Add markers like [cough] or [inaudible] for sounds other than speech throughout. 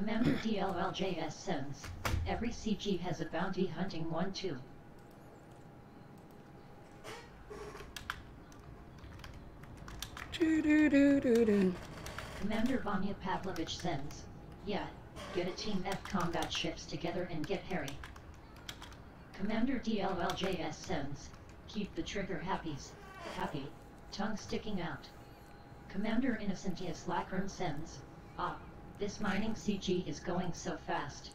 Commander DLLJS sends. Every CG has a bounty hunting one too. Do do do do do. Commander Vanya Pavlovich sends. Yeah, get a team F combat ships together and get hairy. Commander DLLJS sends. Keep the trigger happies. Happy. Tongue sticking out. Commander Innocentius Lacrum sends. Ah, this mining CG is going so fast.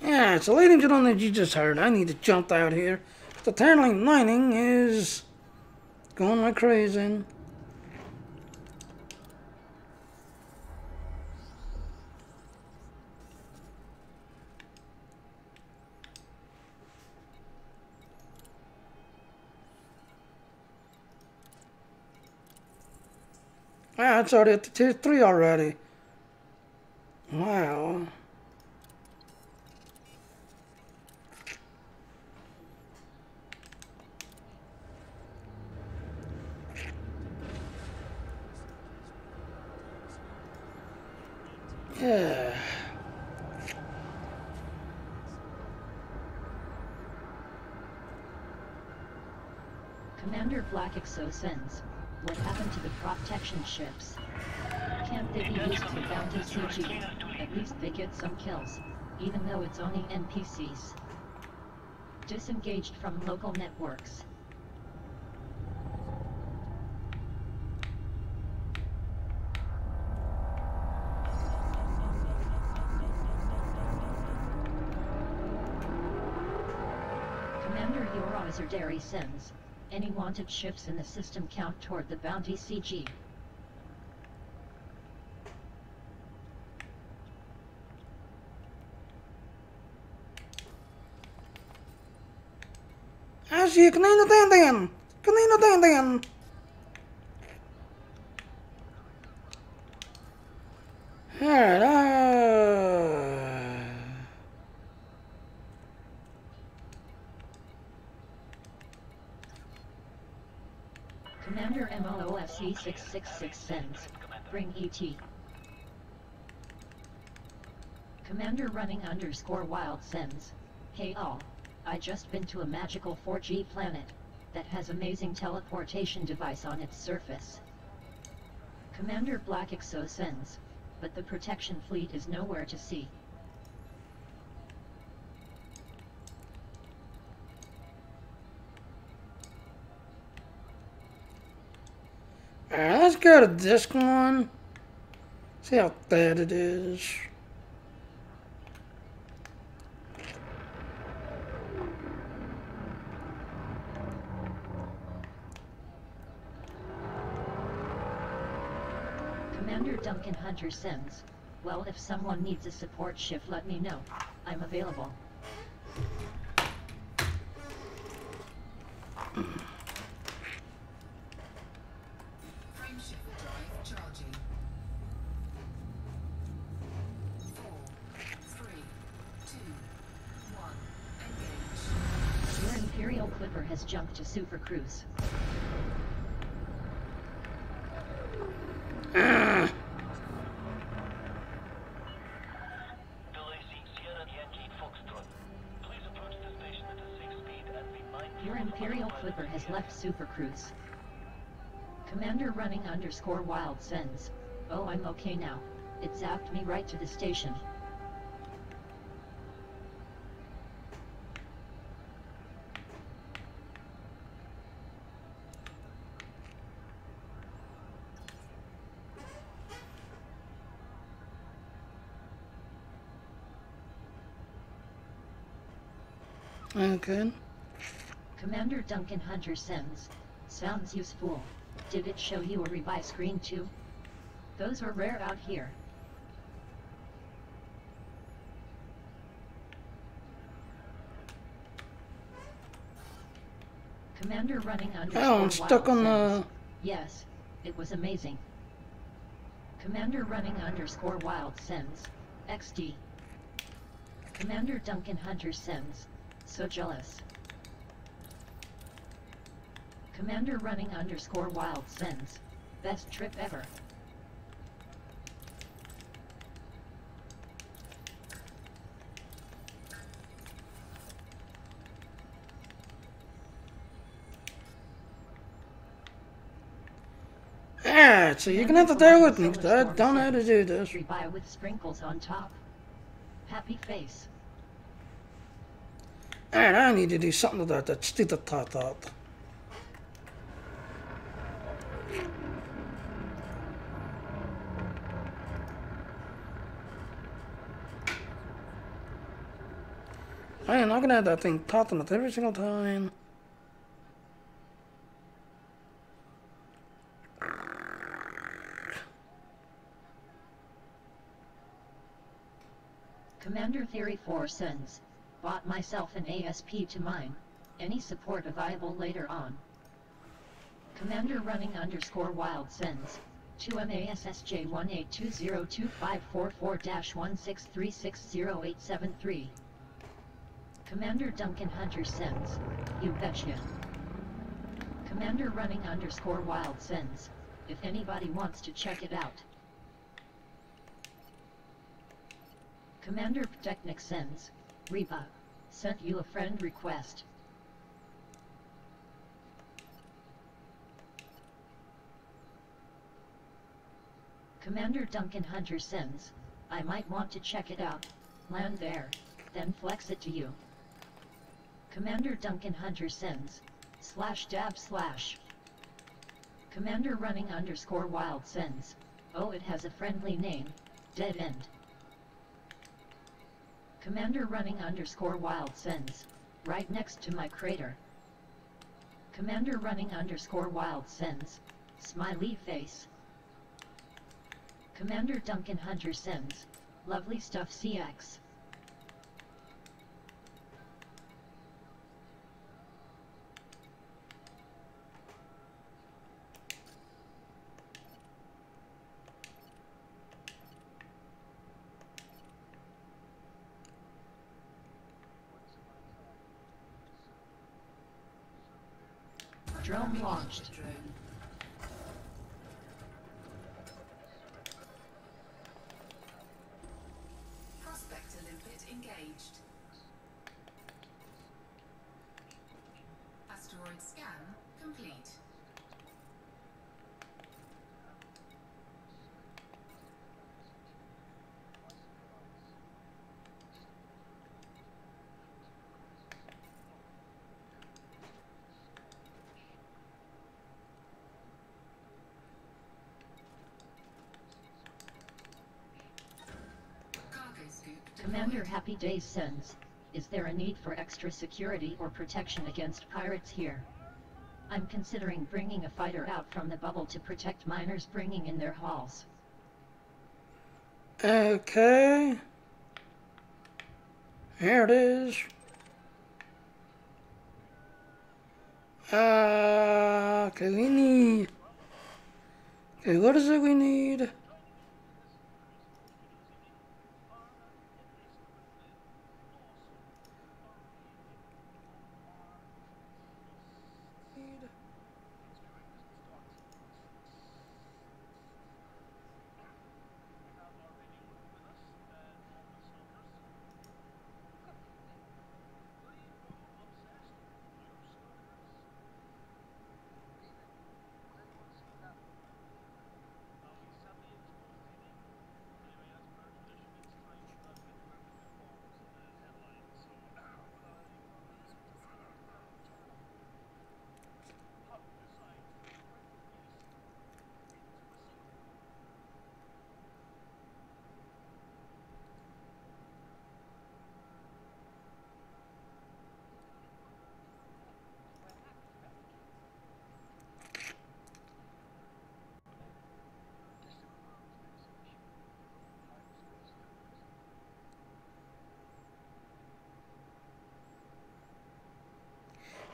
Yeah, so ladies and gentlemen, you just heard, I need to jump out here. The tunneling mining is going like crazy. It's already the tier 3 already. Wow. Yeah. Commander Black Exo sends. What happened to the protection ships? Can't they be used for bounty CG? At least they get some kills, even though it's only NPCs. Disengaged from local networks. Commander Yorai Dairy sends. Any wanted ships in the system count toward the bounty CG. Ashi, kanina din din. Kanina din din. Alright, uh... Commander MOOFC 666 sends. Bring ET. Commander running underscore wild sends. Hey all. I just been to a magical 4G planet. That has amazing teleportation device on its surface. Commander Black Exo sends. But the protection fleet is nowhere to see. Alright, let's go to this one. See how bad it is. Commander Duncan Hunter sends. Well if someone needs a support shift let me know. I'm available. Your Imperial Clipper has left Super Cruise. Commander running underscore wild sends. Oh I'm okay now. It zapped me right to the station. Okay. Commander Duncan Hunter sends. Sounds useful. Did it show you a revive screen too? Those are rare out here. Commander running underscore Oh, ah, I'm stuck on sends. the... Yes, it was amazing. Commander running underscore wild sends. XD. Commander Duncan Hunter sends. So jealous. Commander running underscore wild sends. Best trip ever. Alright, so you're gonna have to bear with me, I don't know how to do this. With sprinkles on top. Happy face. Alright, I need to do something about that stupid tot tot. I am not gonna have that thing popping up every single time. Commander Theory 4 sends. Bought myself an ASP to mine. Any support available later on. Commander running underscore wild sends. To MASSJ 182025444-163608873. Commander Duncan Hunter sends. You betcha. Commander running underscore wild sends. If anybody wants to check it out. Commander Technic sends. Reba. Sent you a friend request. Commander Duncan Hunter sends. I might want to check it out. Land there. Then flex it to you. Commander Duncan Hunter sends. Slash dab slash. Commander running underscore wild sends. Oh it has a friendly name. Dead end. Commander running underscore wild sends. Right next to my crater. Commander running underscore wild sends. Smiley face. Commander Duncan Hunter sends. Lovely stuff CX. Drone launched. Drone. Prospector limpet engaged. Asteroid scan complete. Cargo Commander. Happy Days sends. Is there a need for extra security or protection against pirates here? I'm considering bringing a fighter out from the bubble to protect miners bringing in their hauls. Okay. Here it is. Uh, okay, we need. Okay, what is it we need?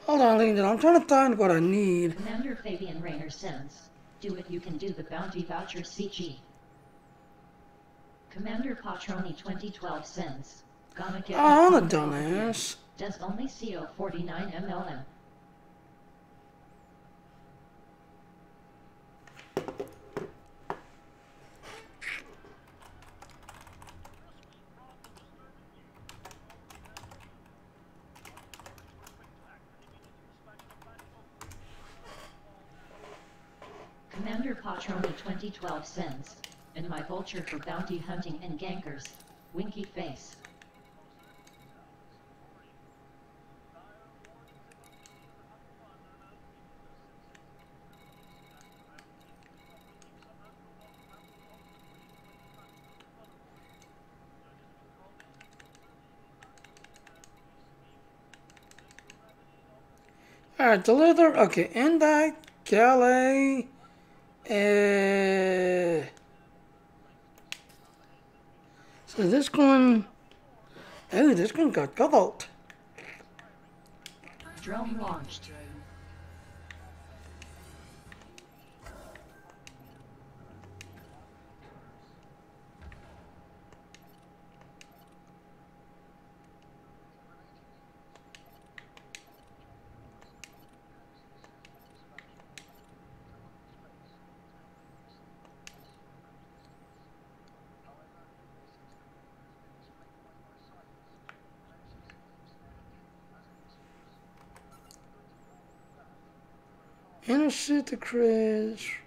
Hold on, Lincoln. I'm trying to find what I need. Commander Fabian Rayner sends. Do it you can do the bounty voucher CG. Commander Patroni 2012 sends. Gonna get Oh, I'm a my phone over here. dumbass. Does only CO 49 MLM. Commander Patroni 2012 sends, and my vulture for bounty hunting and gankers, winky face. Alright, deliver. Okay, Indi, Calais, uh, so this one, oh, this one got gold. Drone launched. Drone. Intercept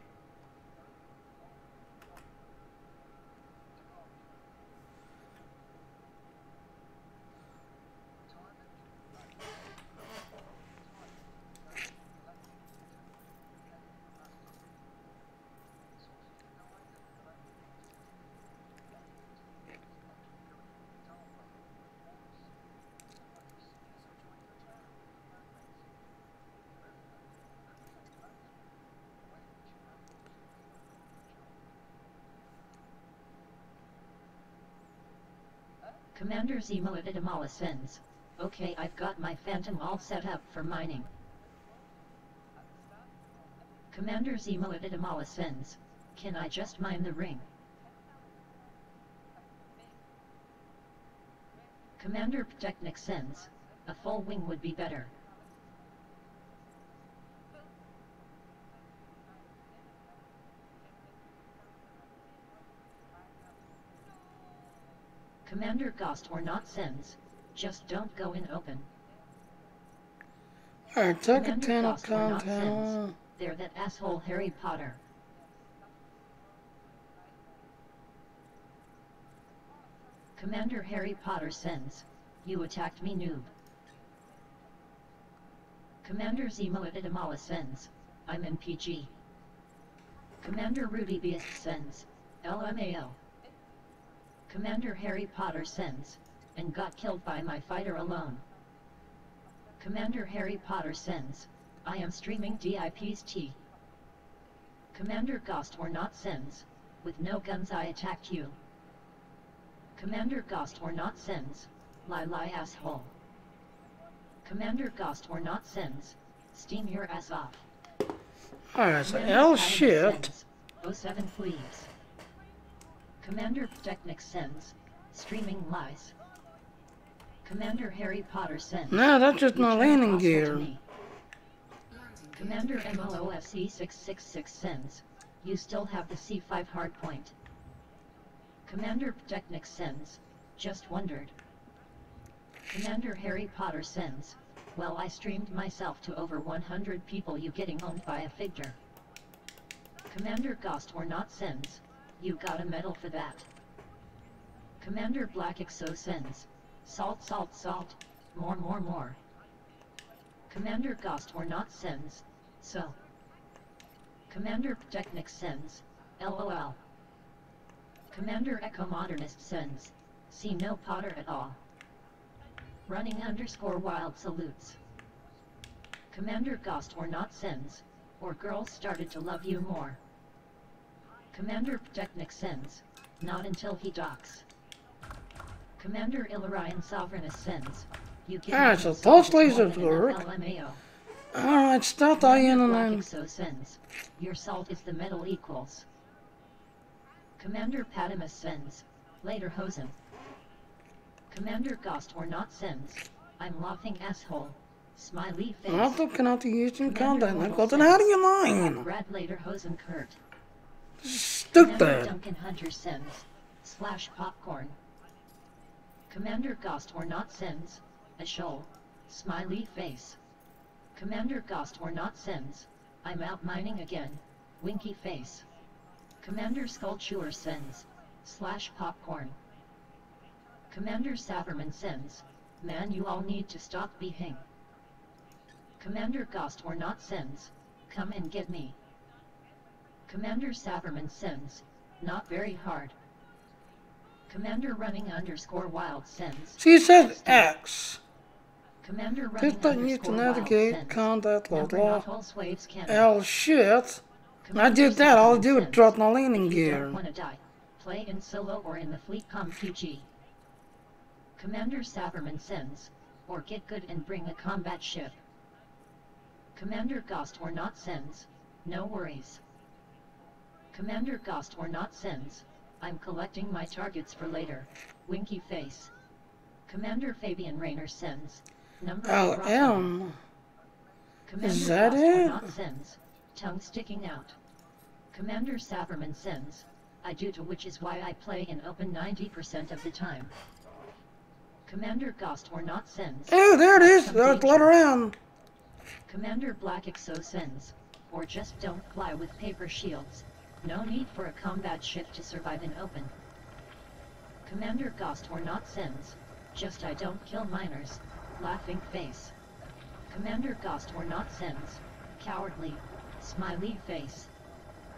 Commander Zemo sends. Okay, I've got my Phantom all set up for mining. Commander Zemo sends. Can I just mine the ring? Commander Pteknik sends. A full wing would be better. Commander Ghost or not sends. Just don't go in open. Alright, take a Commander 10 of Ghost or not content. They're that asshole Harry Potter. Commander Harry Potter sends. You attacked me noob. Commander Zemo Idamala sends. I'm in PG. Commander Rudy Beast sends. LMAO. Commander Harry Potter sends. And got killed by my fighter alone. Commander Harry Potter sends. I am streaming DIP's T. Commander Ghost or not sends. With no guns I attacked you. Commander Ghost or not sends. Lie lie asshole. Commander Ghost or not sends. Steam your ass off. Alright, so L shift. sends. 07 please. Commander Technic sends. Streaming lies. Commander Harry Potter sends. No, that's just my landing gear. Commander. MOOFC 666 sends. You still have the C5 hardpoint. Commander Pteknik sends. Just wondered. Commander Harry Potter sends. Well I streamed myself to over 100 people you getting owned by a figure. Commander Ghost or not sends. You got a medal for that. Commander Black Exo sends. Salt salt salt. More more more. Commander Ghost or not sends. So. Commander Pteknik sends. LOL. Commander Echo Modernist sends. See no Potter at all. Running underscore wild salutes. Commander Ghost or not sends. Or girls started to love you more. Commander Pteknik sends. Not until he docks. Commander Ilarion Sovereignist sends. You get Alright, so nothing those so it's more lasers than enough work. Alright, start in Black then. Exo sends. Your salt is the metal equals. Commander Padamus sends. Later Hosen. Commander Ghost or not sends. I'm laughing asshole. Smiley face. I'm looking at the Eastern Commander content. I Mortal got an how do sends. you line? Brad Later Hosen Kurt. Commander Stupid. Duncan Hunter Sims Slash popcorn. Commander Ghost or not Sims, A shoal. Smiley face. Commander Ghost or not Sims, I'm out mining again. Winky face. Commander Skullchewer Sims, Slash popcorn. Commander Saberman Sims, Man you all need to stop being. Commander Ghost or not Sims, Come and get me. Commander Saberman sends. Not very hard. Commander running underscore wild sends. She said X. Commander running Click button used to navigate, sends. contact, blah Number blah. not all slaves can. L shit. I did that, all I do is drop my landing If you gear. don't die, play in solo or in the Fleetcom PG. Commander Saberman sends, or get good and bring a combat ship. Commander Ghost or not sends, no worries. Commander Ghost or not sends, I'm collecting my targets for later, winky face. Commander Fabian Rayner sends, number rock M. Commander Is that Ghost or it? Not sends, tongue sticking out. Commander Saberman sends, I do to which is why I play in open 90% of the time. Commander Ghost or not sends, Oh, there it is. That's letter N. Commander Black Exo sends, or just don't fly with paper shields. No need for a combat ship to survive in open. Commander Ghost or not sends, just I don't kill miners. Laughing face. Commander Ghost or not sends, cowardly, smiley face.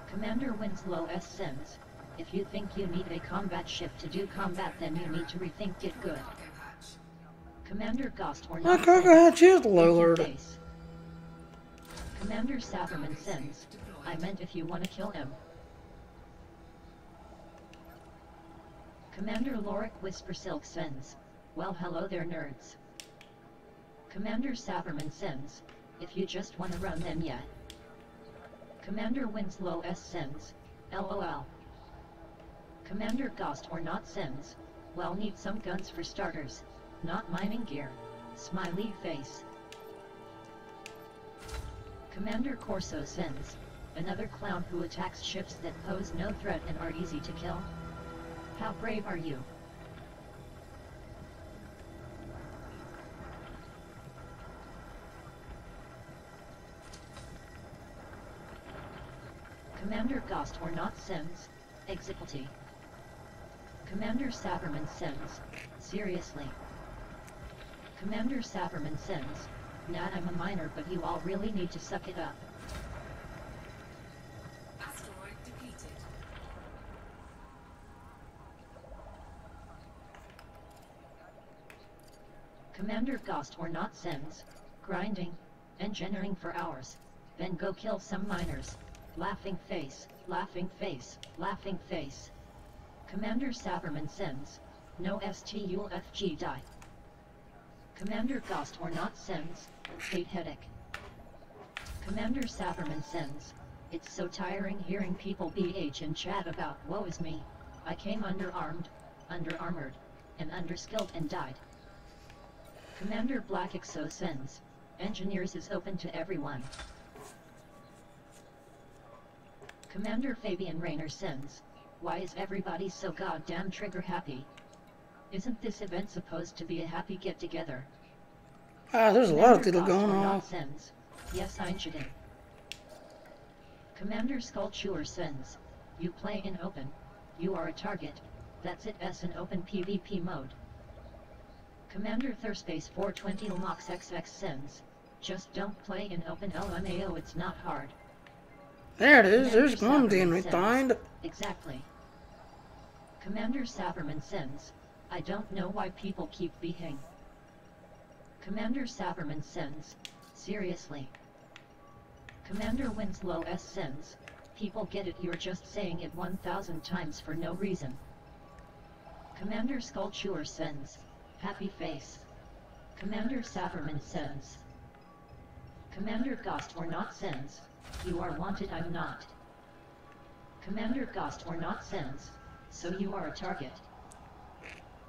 Commander Winslow S sends, if you think you need a combat ship to do combat then you need to rethink it good. Commander Ghost or My not hatch is lowered. face. Commander Saberman sends. I meant if you wanna kill him. Commander Lorik Whisper Silk sends. Well hello there nerds. Commander Saberman sends. If you just wanna run then yeah. Commander Winslow S sends. LOL. Commander Ghost or not sends. Well need some guns for starters. Not mining gear. Smiley face. Commander Corso sends. Another clown who attacks ships that pose no threat and are easy to kill. How brave are you? Commander Ghost or not sends. Executy. Commander Saberman sends. Seriously. Commander Saberman sends. Not I'm a miner but you all really need to suck it up. Asteroid depleted. Commander Ghost or not sends. Grinding. Engineering for hours. Then go kill some miners. Laughing face, laughing face, laughing face. Commander Saberman sends. No STUFG die. Commander Ghost or not sends. Hate headache. Commander Saberman sends. It's so tiring hearing people BH and chat about woe is me. I came underarmed, under-armored, and underskilled and died. Commander Black Exo sends. Engineers is open to everyone. Commander Fabian Rayner sends. Why is everybody so goddamn trigger happy? Isn't this event supposed to be a happy get together? Ah, there's a lot of people going on. Sends. Yes, Einstein. Commander Skullchewer sends. You play in open. You are a target. That's it S in open PvP mode. Commander Thurspace 420 Lomox XX sends. Just don't play in open LMAO it's not hard. There it is. There's one being Saberman refined. Exactly. Commander Saberman sends. I don't know why people keep being. Commander Saberman sends. Seriously. Commander Winslow S sends. People get it you're just saying it 1000 times for no reason. Commander Skullchewer sends. Happy face. Commander Saberman sends. Commander Ghost or not sends. You are wanted I'm not. Commander Ghost or not sends. So you are a target.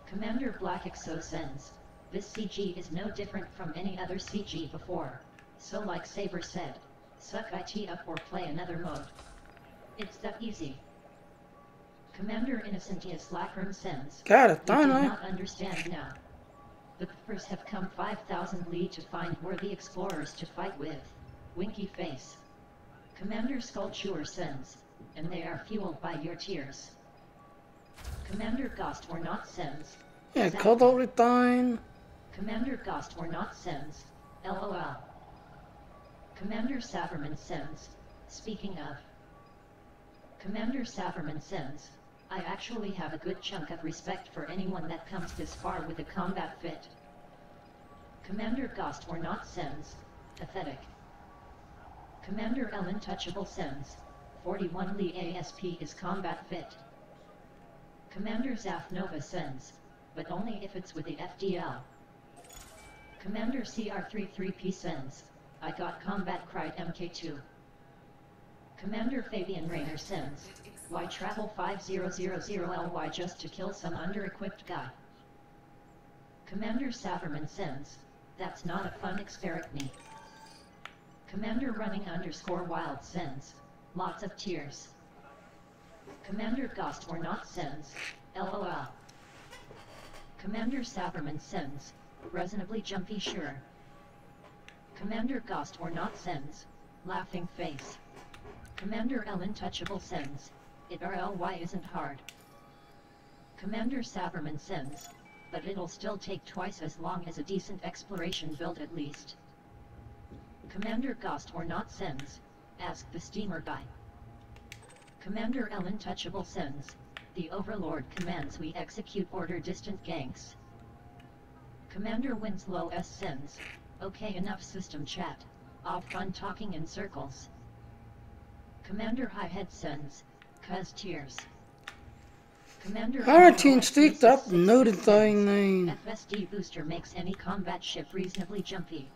Commander Black Exo sends. This CG is no different from any other CG before. So like Saber said, suck IT up or play another mode. It's that easy. Commander Innocentius Lacrum sends. Got it, You do not understand now. The Clippers have come 5,000 li to find worthy explorers to fight with. Winky face. Commander Sculpture sends, and they are fueled by your tears. Commander Ghost or not sends. Yeah, Zap- cuddle retain. Commander Ghost or not sends. LOL. Commander Saverman sends. Speaking of. Commander Saverman sends. I actually have a good chunk of respect for anyone that comes this far with a combat fit. Commander Ghost or not sends. Pathetic. Commander El Untouchable sends. 41 Lee ASP is combat fit. Commander Zaf Nova sends, but only if it's with the FDL. Commander CR33P sends, I got combat cried MK2. Commander Fabian Rayner sends, why travel 5000LY just to kill some under-equipped guy? Commander Saverman sends, that's not a fun experiment. Commander running underscore wild sends, lots of tears. Commander Ghost or not sends, LOL. Commander Saverman sends, reasonably jumpy sure. Commander Ghost or not sends, laughing face. Commander El Untouchable sends, it RLY isn't hard. Commander Saverman sends, but it'll still take twice as long as a decent exploration build at least. Commander Ghost or not sends, ask the steamer guy. Commander El Untouchable sends, the Overlord commands we execute order distant ganks. Commander Winslow S sends, okay enough system chat, off fun talking in circles. Commander Highhead sends, cuz tears. Commander ROXC stick that sends, noted thing name. FSD booster makes any combat ship reasonably jumpy.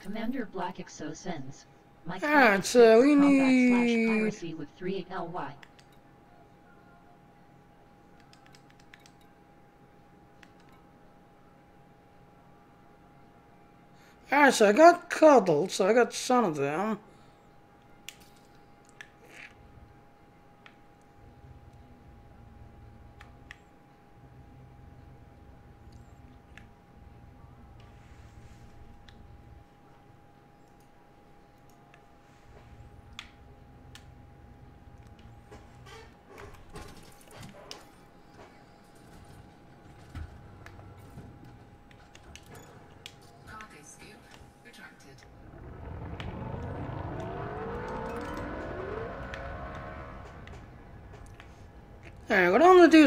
Commander Black Exo sends. My Alright, combat so ship uh, we need- piracy with 3 LY. Alright, so I got cuddle, so I got some of them. Cargo scoop retracted. Alright,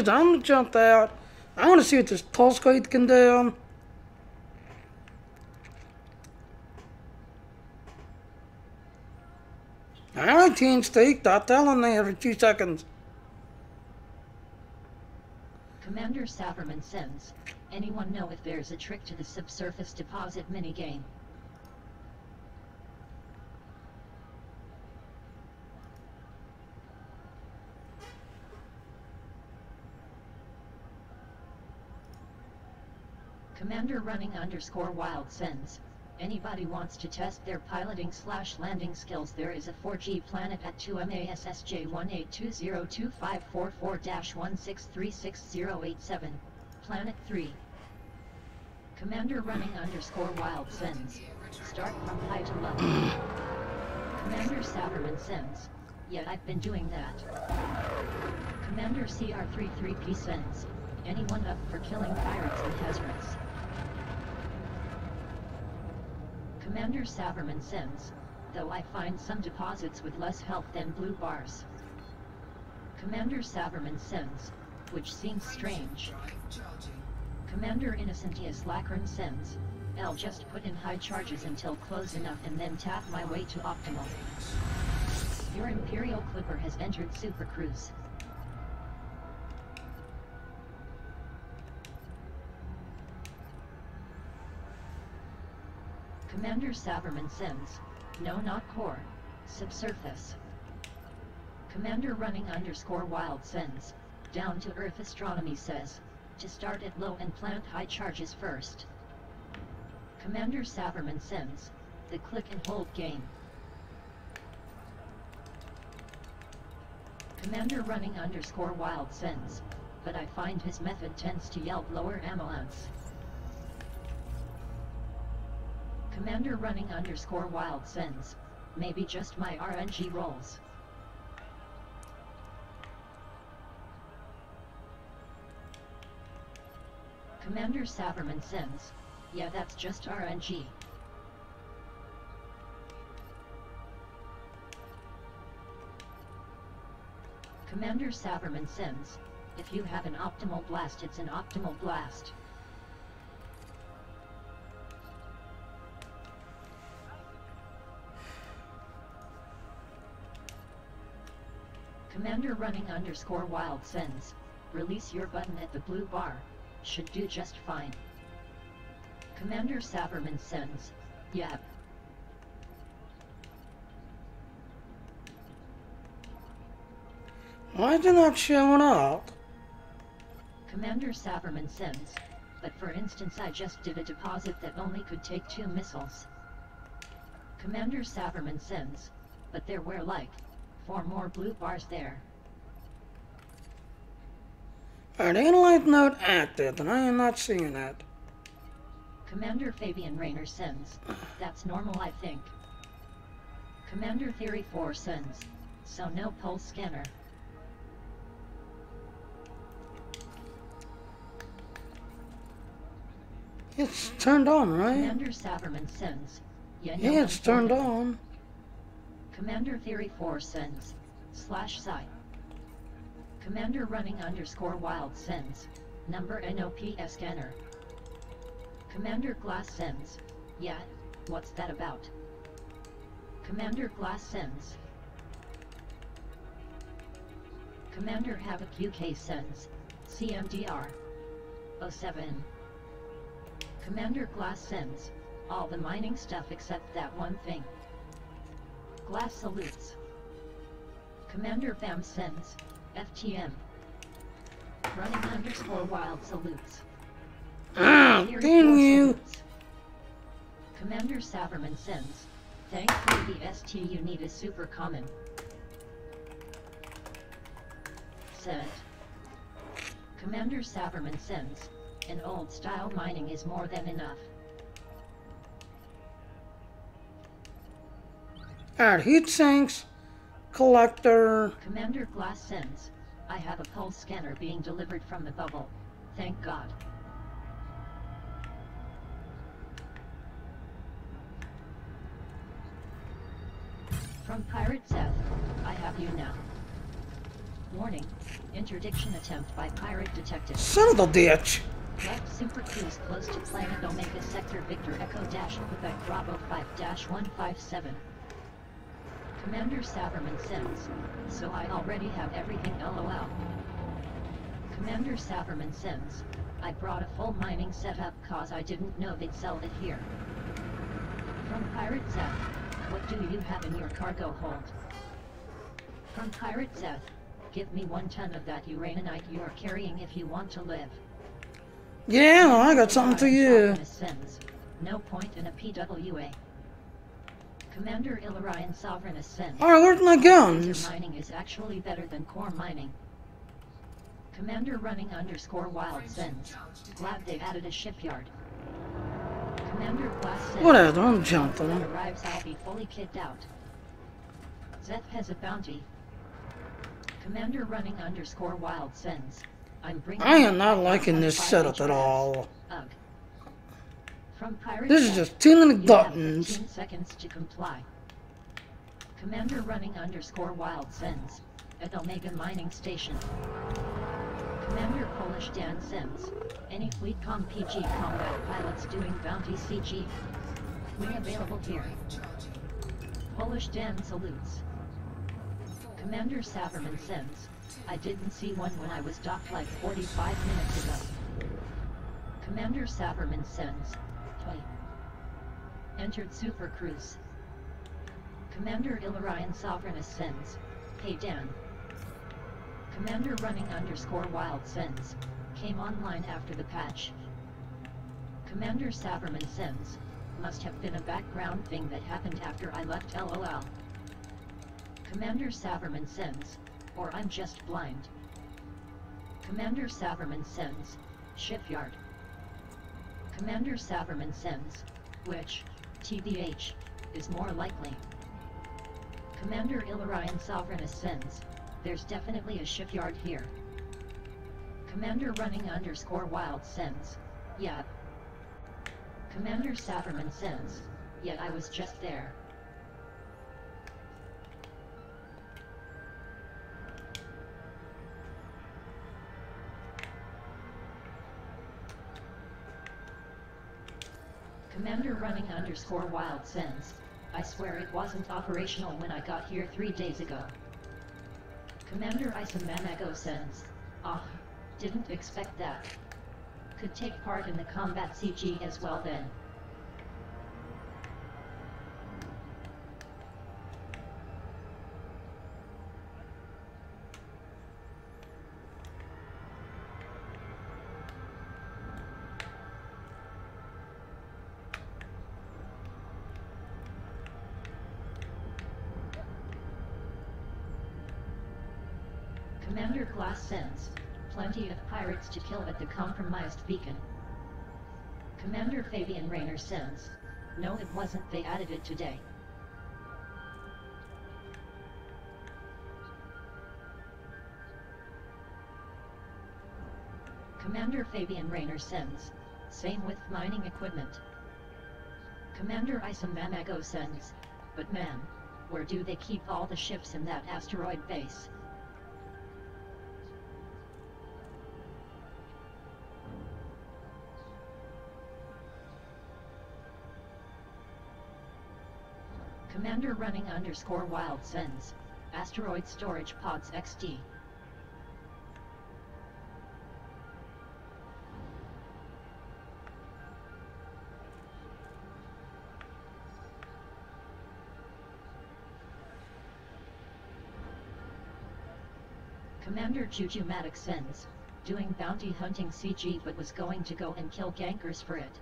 what I'm gonna jump out. I wanna see what this kite can do. Alright, Teen Steak, dot telling me every two seconds. Commander Saverman sends. Anyone know if there's a trick to the subsurface deposit minigame? Commander running underscore wild sends. Anybody wants to test their piloting slash landing skills there is a 4G planet at 2 MASSJ 1820254-1636087. Planet 3. Commander running underscore wild sends. Start from high to low. Commander Saverman sends. Yeah, I've been doing that. Commander CR33P sends. Anyone up for killing pirates and Hezrats? Commander Saverman sends, though I find some deposits with less health than blue bars. Commander Saverman sends, which seems strange. Commander Innocentius Lacron sends, I'll just put in high charges until close enough and then tap my way to optimal. Your Imperial Clipper has entered Super Commander Saverman sends, no not core, subsurface. Commander running underscore wild sends, down to earth astronomy says, to start at low and plant high charges first. Commander Saverman sends, the click and hold game. Commander running underscore wild sends, but I find his method tends to yield lower amounts. Commander running underscore wild sends, Maybe just my RNG rolls. Commander Saberman sends. Yeah, that's just RNG. Commander Saberman sends. If you have an optimal blast, it's an optimal blast. Commander running underscore wild sends. Release your button at the blue bar. Should do just fine. Commander Saberman sends. Yep. Why is it not showing up? Commander Saberman sends. But for instance I just did a deposit that only could take two missiles. Commander Saberman sends. But there were like, four more blue bars there. Alright, analyze node active, and I am not seeing that. Commander Fabian Rayner sends. That's normal I think. Commander Theory 4 sends. So no pulse scanner. It's turned on, right? Commander Saberman sends. Yeah, it's turned on. Commander Theory 4 sends. Slash site. Commander running underscore wild sends. Number NOPS scanner. Commander Glass sends. Yeah, what's that about? Commander Glass sends. Commander Havoc UK sends. CMDR. 07. Commander Glass sends. All the mining stuff except that one thing. Glass salutes. Commander Bam sends. FTM. Running underscore wild salutes. Ah, damn you! salutes. Commander Saberman sends. Thankfully the ST you need is super common. Sent. Commander Saberman sends. An old style mining is more than enough. Alright, heat sinks, collector. Commander Glass sends. I have a pulse scanner being delivered from the bubble. Thank God. From Pirate Seth, I have you now. Warning. Interdiction attempt by pirate detective. Son of a bitch! Left Super Cruise close to Planet Omega Sector Victor Echo Dash Quebec Bravo 5 157. Commander Saberman sends, so I already have everything LOL. Commander Saberman sends, I brought a full mining setup cause I didn't know they'd sell it here. From Pirate Seth, what do you have in your cargo hold? From Pirate Seth, give me one ton of that uraninite you are carrying if you want to live. Yeah, I got something for you. Sends. No point in a PWA. Commander Ilarion Sovereignist sends. Alright, where's my Laser guns? mining is actually better than core mining. Commander running underscore wild sends. Glad they added a shipyard. Commander Glass sends. Whatever, I'm jumping. Arrives, I'll be fully kitted out. Zeth has a bounty. Commander running underscore wild sends. I'm bringing. I am not liking this setup at all. Ugh. This is just you have buttons. seconds to comply. Commander running underscore wild sends. At Omega Mining Station. Commander Polish Dan sends. Any FleetCom PG combat pilots doing bounty CG? We available here. Polish Dan salutes. Commander Saberman sends. I didn't see one when I was docked like 45 minutes ago. Commander Saberman sends. Entered Super Cruise. Commander Ilarion Sovereignist sends. Hey Dan. Commander running underscore wild sends. Came online after the patch. Commander Saberman sends. Must have been a background thing that happened after I left LOL. Commander Saberman sends. Or I'm just blind. Commander Saberman sends. Shipyard. Commander Saberman sends. Which, TBH, is more likely. Commander Ilarion Sovereign ascends. There's definitely a shipyard here. Commander running underscore wild sends. Yeah. Commander Saberman sends. Yet I was just there. Commander running underscore wild sends. I swear it wasn't operational when I got here three days ago. Commander Isamanago sends. Ah, didn't expect that. Could take part in the combat CG as well then. Compromised beacon. Commander Fabian Rayner sends. No it wasn't they added it today. Commander Fabian Rayner sends. Same with mining equipment. Commander Isam Mamago sends. But man, where do they keep all the ships in that asteroid base? Commander running underscore wild sends. Asteroid storage pods XD. Commander Jujumatic sends. Doing bounty hunting CG but was going to go and kill gankers for it.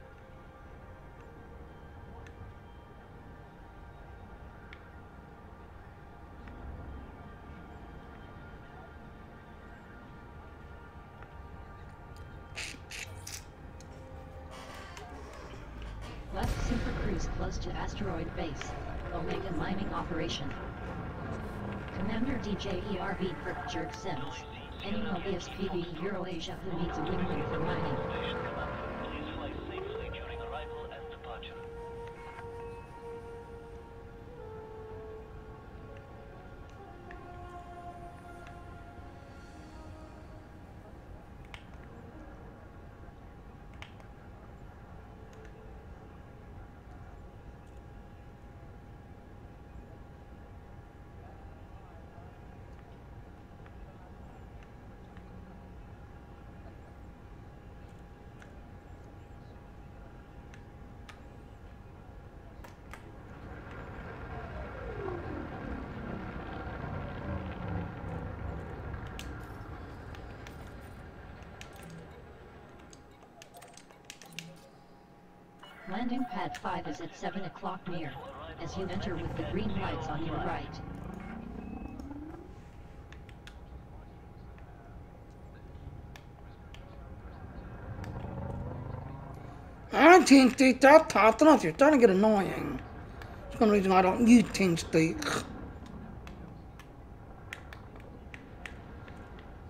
Landing pad 5 is at 7 o'clock near, as you enter with the green lights on your right. I think they that thought not you're starting to get annoying. It's one reason I don't use TeamSpeak.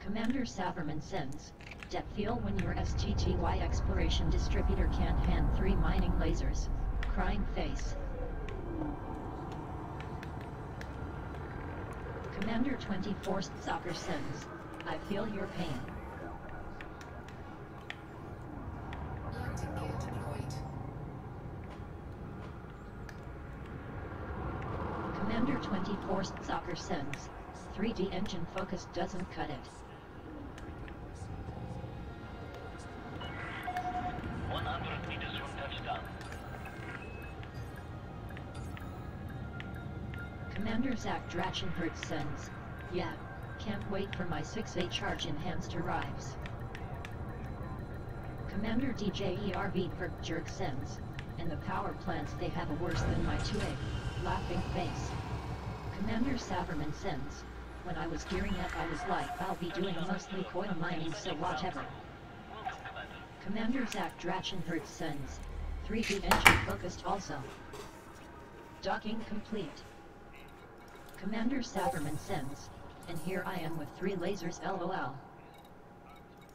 Commander Saberman sends. Depth feel when your STTY exploration distributor can't hand three mining lasers. Crying face. Commander 24 Soccer sends. I feel your pain. Commander 24 Soccer sends. 3D engine focus doesn't cut it. Drachenhurt sends. Yeah, can't wait for my 6A charge enhanced arrives. Commander DJ ERV Perk Jerk sends. And the power plants they have a worse than my 2A. Laughing face. Commander Saberman sends. When I was gearing up I was like I'll be doing mostly core mining so whatever. Commander. Commander Zach Drachenhurt sends. 3D engine focused also. Docking complete. Commander Saberman sends, and here I am with three lasers lol.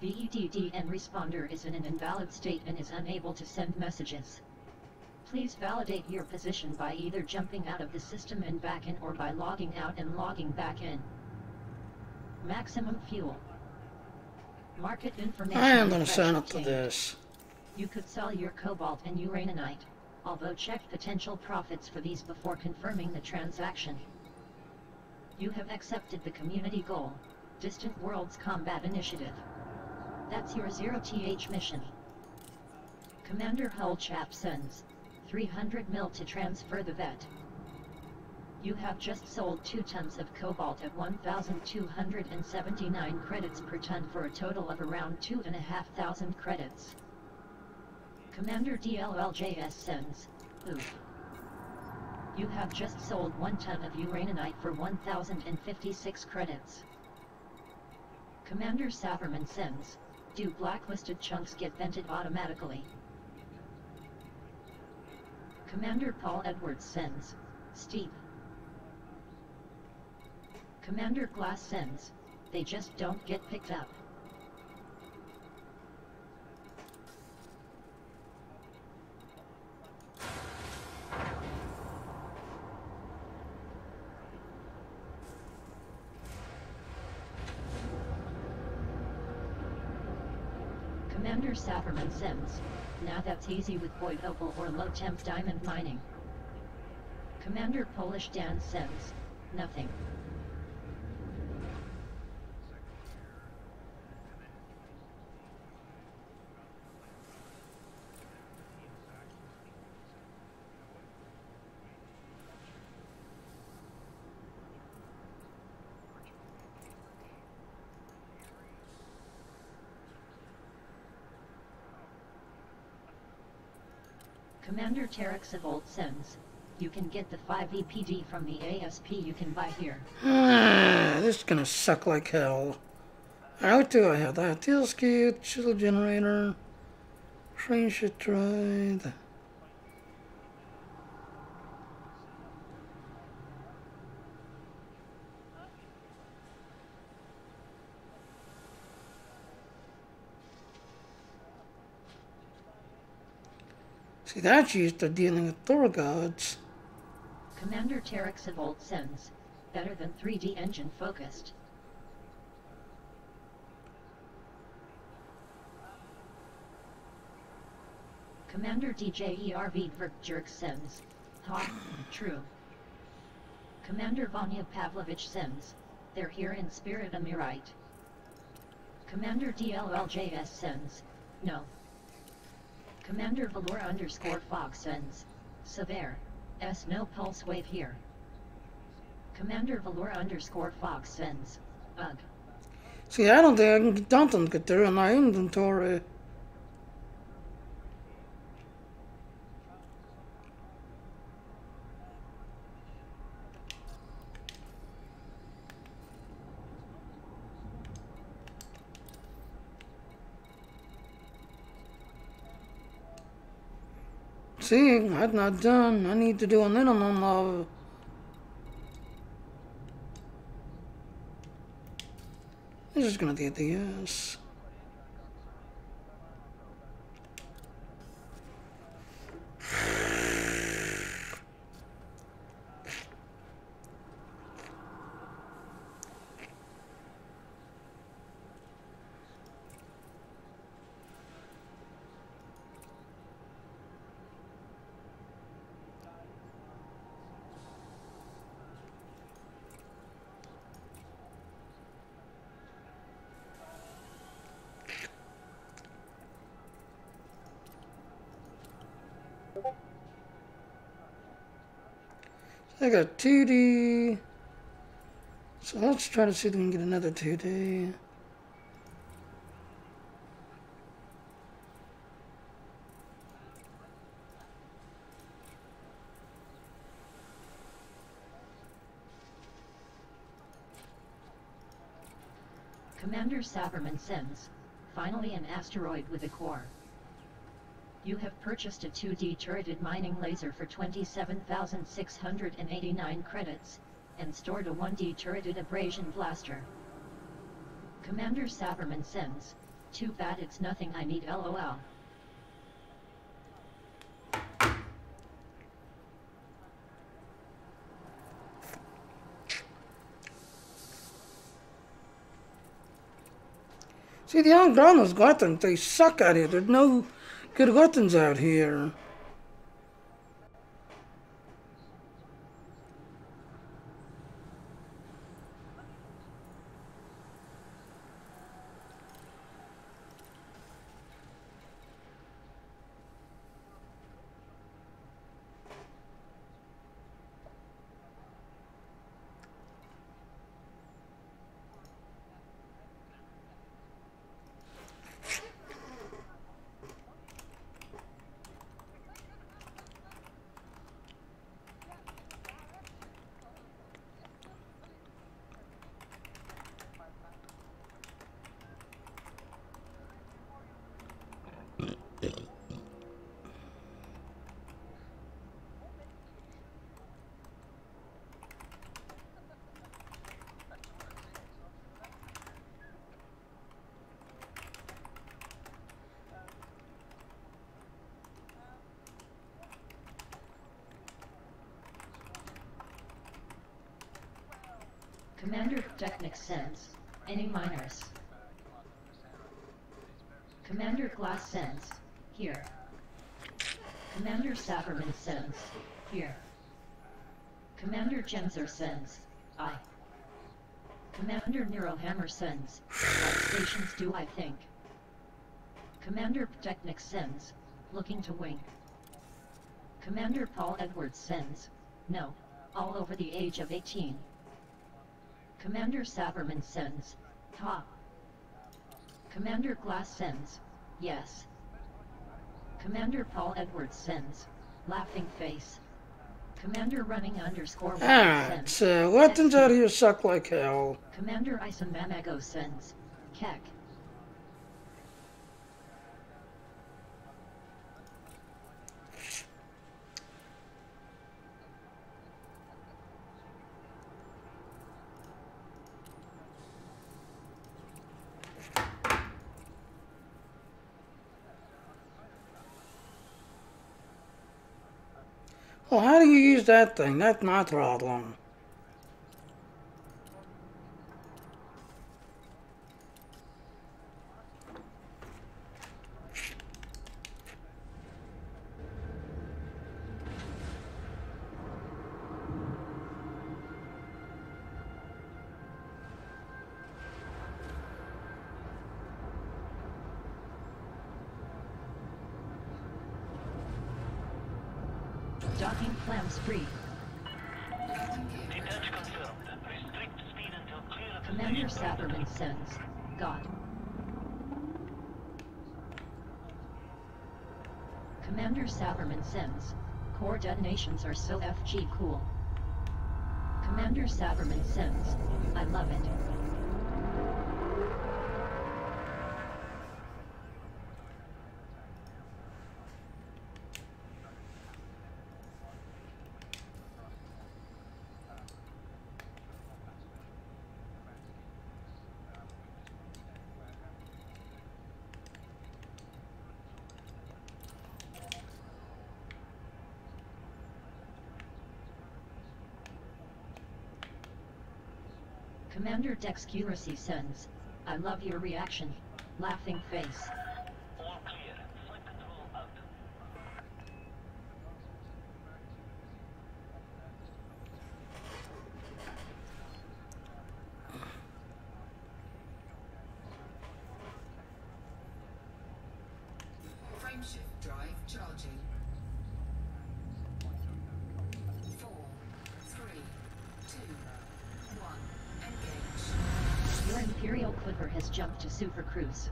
VEDDN responder is in an invalid state and is unable to send messages. Please validate your position by either jumping out of the system and back in or by logging out and logging back in. Maximum fuel. Market information. I am gonna sign up to this. You could sell your cobalt and uraninite, although check potential profits for these before confirming the transaction. You have accepted the community goal, Distant Worlds Combat Initiative. That's your 0TH mission. Commander Hullchap sends 300 mil to transfer the vet. You have just sold 2 tons of cobalt at 1,279 credits per ton for a total of around 2,500 credits. Commander DLLJS sends, oof. You have just sold 1 ton of uraninite for 1,056 credits. Commander Saberman sends, do blacklisted chunks get vented automatically? Commander Paul Edwards sends, Steve. Commander Glass sends, they just don't get picked up. Saberman sends, now that's easy with Void Opal or low temp diamond mining. Commander Polish Dan sends, nothing. Commander Tarek Savolt sends, you can get the 5 EPD from the ASP you can buy here. [sighs] This is gonna suck like hell. What do I have? I have deal chisel generator, train shit drive. See, that's used to dealing with Thargoids. Commander Tarek Savolt sends, better than 3D engine focused. Commander DJ ERV Jerk sends, ha, true. Commander Vanya Pavlovich sends, they're here in spirit Amirite. Commander DLLJS sends, no. Commander Valor underscore Fox sends, Severe, S no pulse wave here. Commander Valor underscore Fox sends, ugh. See, I don't think I can get there in my inventory. See, I'm not done. I need to do a minimum of. This is gonna be the yes. I got 2D. So let's try to see if we can get another 2D. Commander Saberman sends, finally an asteroid with a core. You have purchased a 2D turreted mining laser for 27,689 credits. and stored a 1D turreted abrasion blaster. Commander Saberman sends. Too bad it's nothing I need lol. See, the Angranos them. they suck at it. There's no good weapons out here. Commander Technic sends. Any minors? Commander Glass sends. Here. Commander Saberman sends. Here. Commander Genzer sends. I. Commander Neurohammer sends. What stations do I think? Commander Technic sends. Looking to wing. Commander Paul Edwards sends. No. All over the age of 18. Commander Saberman sends. Ha. Commander Glass sends. Yes. Commander Paul Edwards sends. Laughing face. Commander Running underscore Alright, sends. so weapons out here suck like hell. Commander Ison Mamago sends. Keck. Well, how do you use that thing? That's my problem. Docking flams free. Detach confirmed. Restrict speed until clear of the Commander station. Saberman sends. God. Commander Saberman sends. Core detonations are so FG cool. Commander Saberman sends. I love it. Commander Dexcuracy sends. I love your reaction. Laughing face. All clear. Flight control out. Frameshift drive charging. Four, three, two, one. Engage. Your Imperial Clipper has jumped to Super Cruise.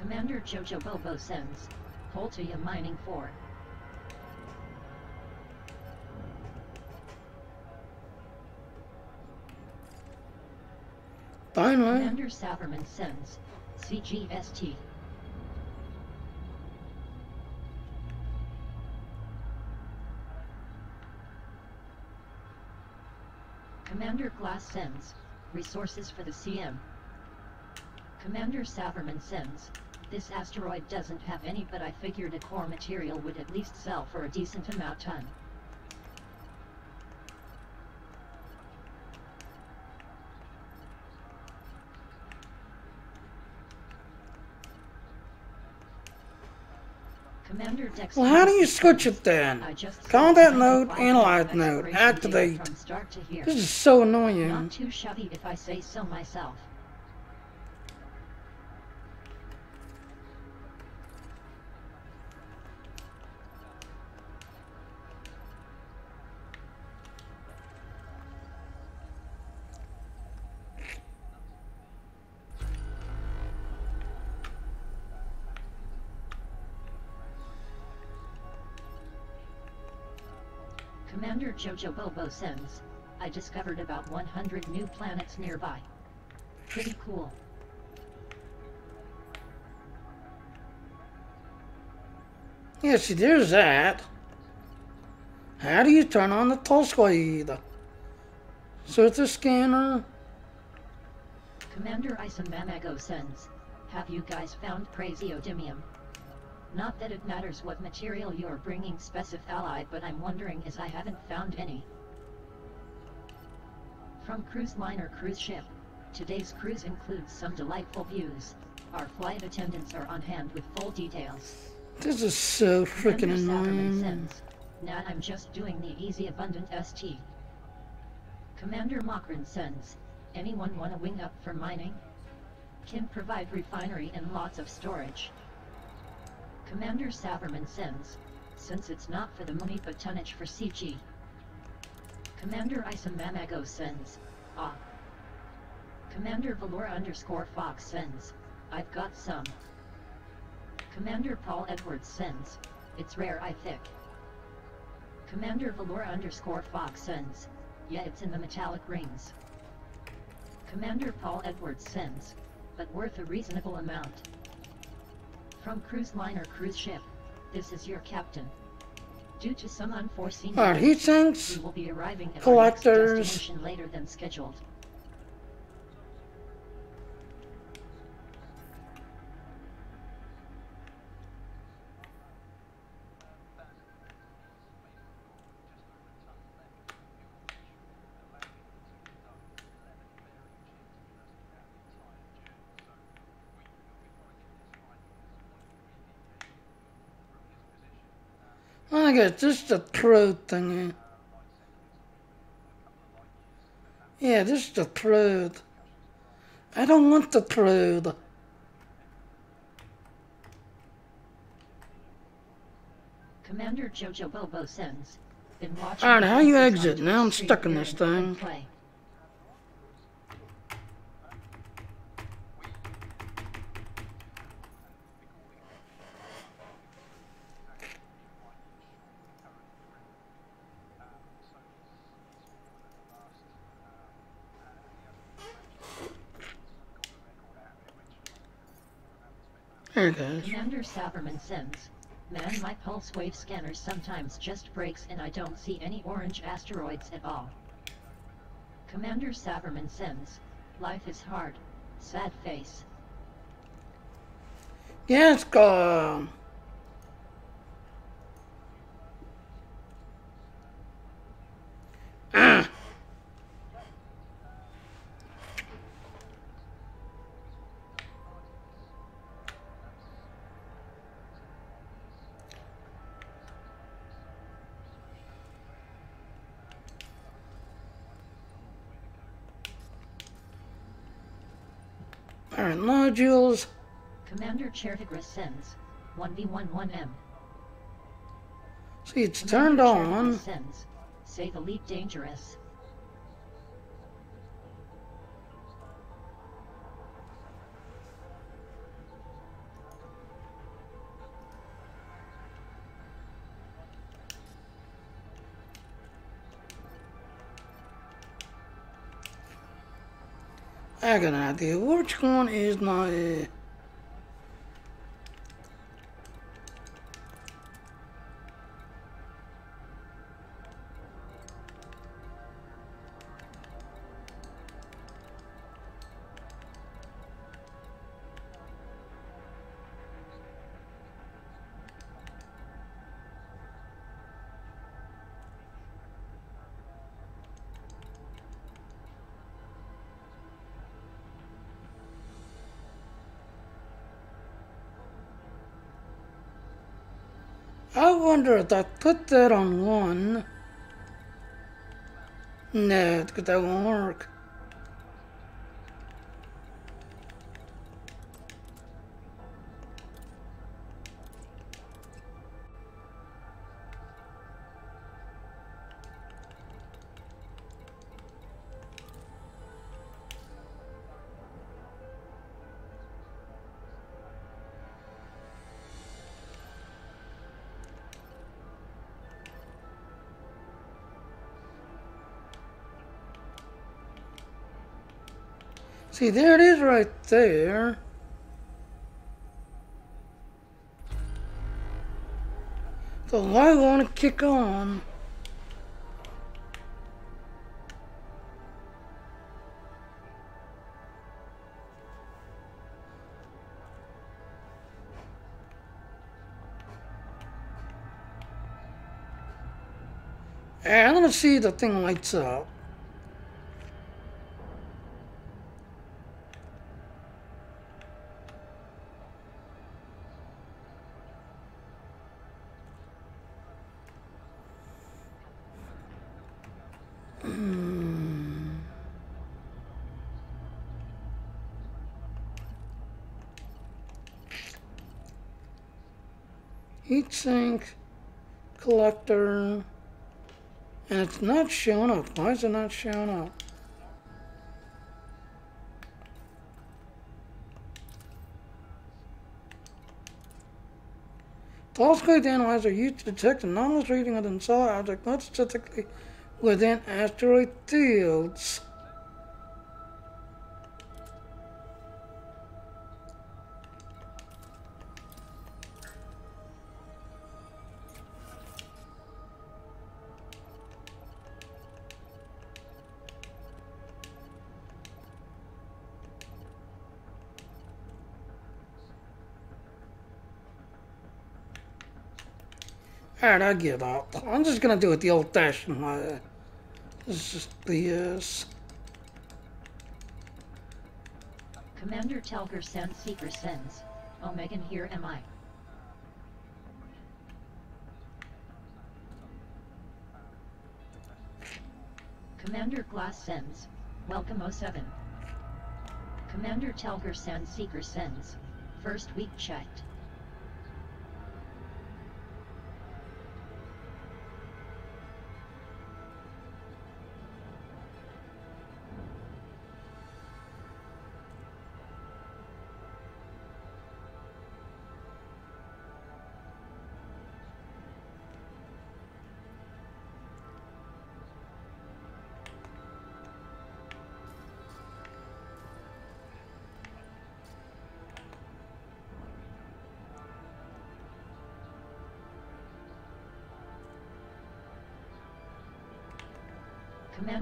Commander Jojo Bobo sends. To ya mining 4. Finally. Commander Saberman sends. CGST. Commander Glass sends resources for the CM. Commander Saberman sends this asteroid doesn't have any, but I figured a core material would at least sell for a decent amount ton. Commander Dexter. Well, how do you switch it then? Call that node, analyze node, activate. From start to here. This is so annoying. Not too shabby if I say so myself. Jojo Bobo sends. I discovered about 100 new planets nearby. Pretty cool. Yeah, see, there's that. How do you turn on the Tolskoid? Surface scanner? Commander Isom Mamago sends. Have you guys found Praseodymium? Not that it matters what material you're bringing specif allied but I'm wondering as I haven't found any. From cruise liner cruise ship. Today's cruise includes some delightful views. Our flight attendants are on hand with full details. This is so freaking annoying. sends. Nah, I'm just doing the easy abundant ST. Commander Mokran sends. Anyone wanna wing up for mining? Can provide refinery and lots of storage. Commander Saberman sends. Since it's not for the money but tonnage for CG. Commander Isom Mamago sends. Ah. Commander Valora underscore Fox sends. I've got some. Commander Paul Edwards sends. It's rare I thick. Commander Valora underscore Fox sends. Yeah, it's in the metallic rings. Commander Paul Edwards sends. But worth a reasonable amount. From cruise liner cruise ship. This is your captain. Due to some unforeseen Alright, he events, thinks we will be arriving at our collectors. next destination later than scheduled. I guess this is the throat thingy. Yeah, this is the throat. I don't want the throat. Commander Jojo Bobo sends. Alright, how you exit? Now I'm stuck in this thing. There it goes. Commander Saberman sends. Man, my pulse wave scanner sometimes just breaks and I don't see any orange asteroids at all. Commander Saberman sends. Life is hard. Sad face. Yes, go. Ah. Nodules. Commander Chertigris sends. 1v11M. See, it's Commander turned Chertigris on. Sends. Say the leap dangerous. I got an idea. Which one is not uh, I wonder if I put that on one. No, that won't work. See, there it is right there. Why want to kick on? And gonna see the thing lights up. Heat sink, collector, and it's not showing up. Why is it not showing up? Telescope analyzer used to detect anomalous reading of the solar object, not statistically within asteroid fields. Alright, I give up. I'm just gonna do it the old-fashioned way. This is just BS. Commander Telger sends Seeker sends. Omegan here am I. Commander Glass sends. Welcome 07. Commander Telger sends Seeker sends. First week checked.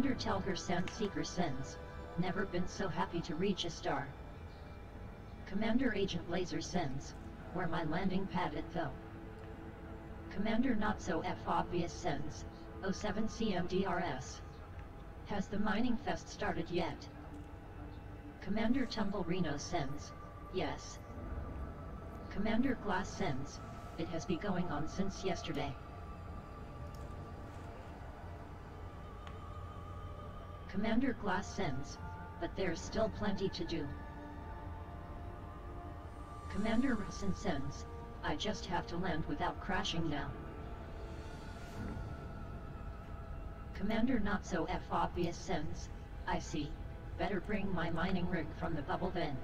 Commander Telger sends Seeker sends. Never been so happy to reach a star. Commander Agent Laser sends. Where my landing pad it fell. Commander Not So F Obvious sends. 07 CMDRS. Has the mining fest started yet? Commander Tumble Reno sends. Yes. Commander Glass sends. It has been going on since yesterday. Commander Glass sends, but there's still plenty to do. Commander Rusin sends, I just have to land without crashing now. Commander Not So F Obvious sends, I see, better bring my mining rig from the bubble then.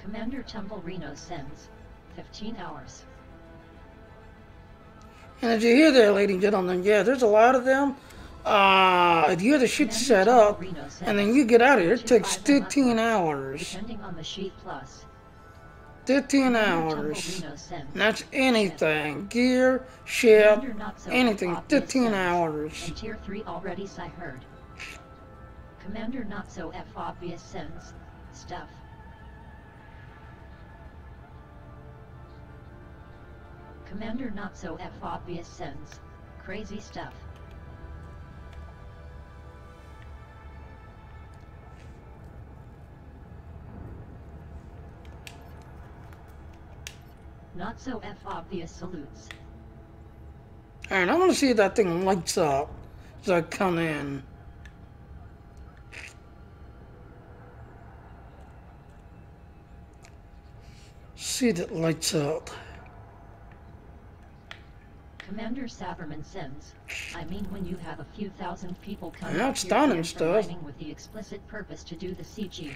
Commander Tumble Reno sends, 15 hours. And as you hear there, ladies and gentlemen, yeah, there's a lot of them. Uh, if you have the shit set up, and then you get out of here, it takes 15 hours. Depending on the sheet plus. 15 hours. And that's anything. Gear, ship, Commander Not So anything. Obvious 15 hours. Tier 3 already I heard. Commander Not So F Obvious sends, stuff. Commander Not So F Obvious sends, crazy stuff. Not So F Obvious salutes. Alright, I want to see if that thing lights up as I come in. See if it lights up. Commander Saberman sends. I mean when you have a few thousand people coming Yeah, it's done and stuff. with the explicit purpose to do the CG.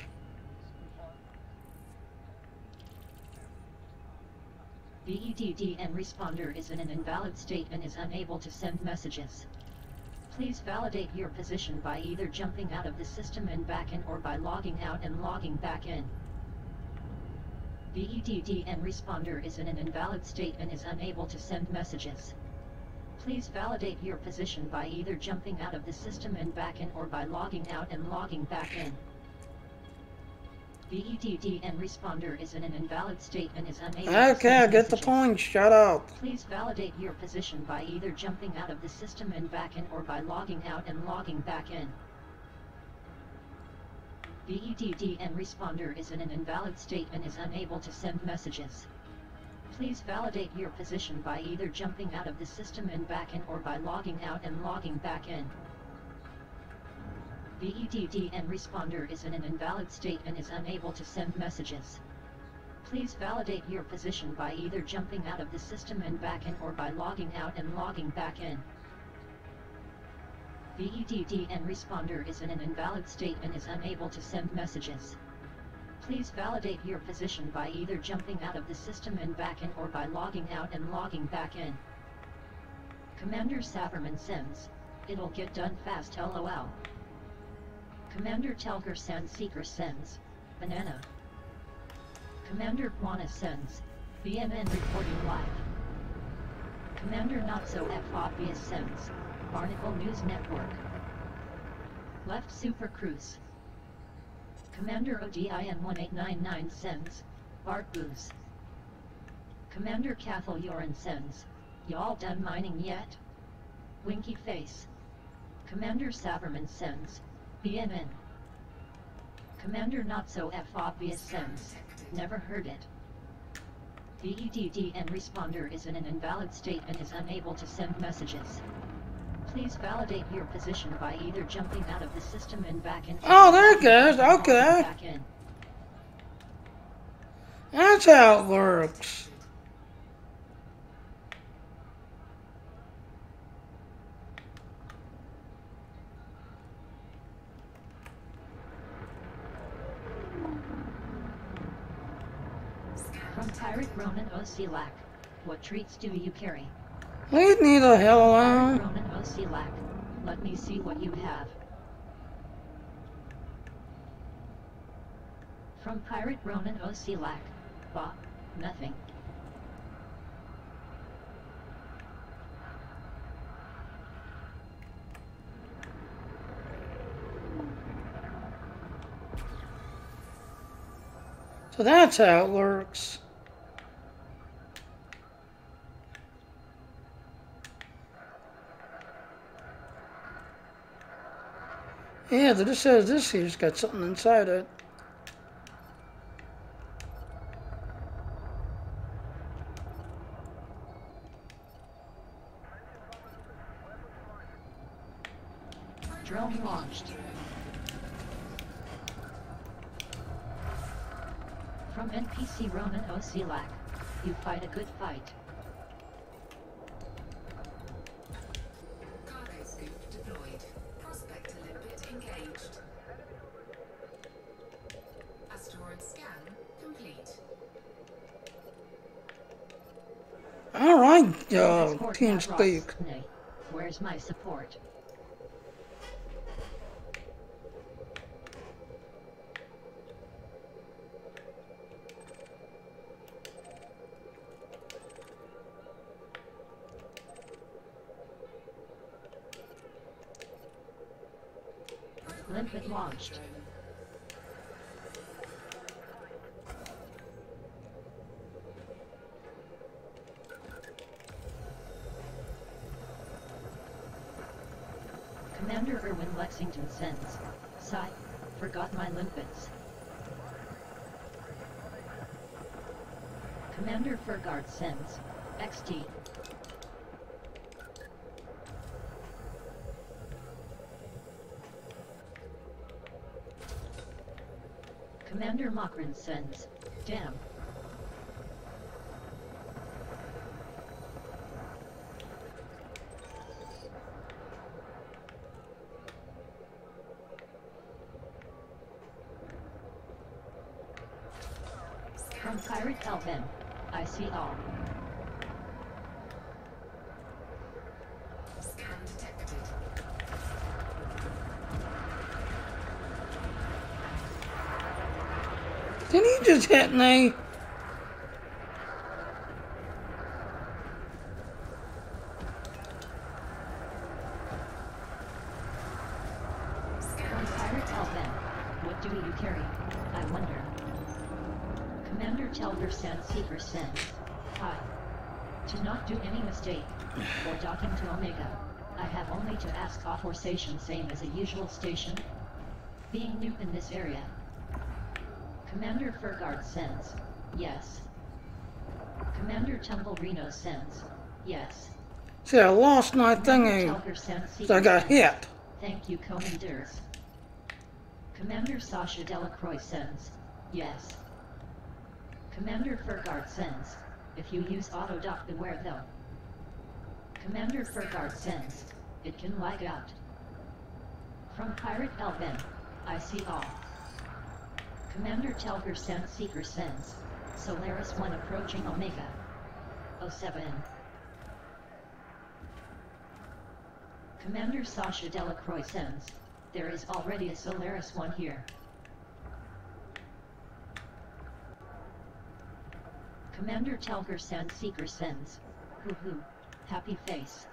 VEDD and responder is in an invalid state and is unable to send messages. Please validate your position by either jumping out of the system and back in or by logging out and logging back in. VEDD and responder is in an invalid state and is unable to send messages. Please validate your position by either jumping out of the system and back in or by logging out and logging back in. VEDD and responder is in an invalid state and is unable to Okay, I get the point. Shut up. Please validate your position by either jumping out of the system and back in or by logging out and logging back in. VEDD and responder is in an invalid state and is unable to send messages. Please validate your position by either jumping out of the system and back in or by logging out and logging back in. VEDD and responder is in an invalid state and is unable to send messages. Please validate your position by either jumping out of the system and back in or by logging out and logging back in. VEDD and responder is in an invalid state and is unable to send messages. Please validate your position by either jumping out of the system and back in or by logging out and logging back in. Commander Saberman sends. It'll get done fast lol. Commander Telger Sand Seeker sends. Banana. Commander Guana sends. BMN reporting live. Commander Not So F Obvious sends. Barnacle News Network. Left Super Cruise. Commander ODIN 1899 sends. Bart Booze. Commander Cathal Yoren sends. Y'all done mining yet? Winky Face. Commander Saberman sends. BMN. Commander Not So F Obvious sends. Never heard it. And responder is in an invalid state and is unable to send messages. Please validate your position by either jumping out of the system and back in. Oh, there it goes. Okay. That's how it works. From Pirate Ronan Osilak. What treats do you carry? Leave me the hell alone. Ronan Osilak. Let me see what you have. From Pirate Ronan Osilak. Bah, nothing. So that's how it works. Yeah, it says uh, this here's got something inside it. Team Speak. Where's my support? Limpet launched. Sends XT. Commander Mochran sends. Damn. I see. Scan detected. Did he just hit me? From Pirate Elven, what do you carry? I wonder. Commander Telger sends Seeker sends. Hi. To not do any mistake, or docking to Omega, I have only to ask authorization same as a usual station. Being new in this area. Commander Fergard sends. Yes. Commander Tumble Reno sends. Yes. See, I lost my Commander thingy. Telger sends So I got hit. Thank you, Commanders. Commander Sasha Delacroix sends. Yes. Commander Fergard sends. If you use autodoc beware though. Commander Fergard sends. It can lag out. From Pirate Elven, I see all. Commander Telger sends Seeker sends. Solaris 1 approaching Omega. 07. Commander Sasha Delacroix sends. There is already a Solaris 1 here. Commander Telger sends Seeker sends. Hoo hoo. Happy face.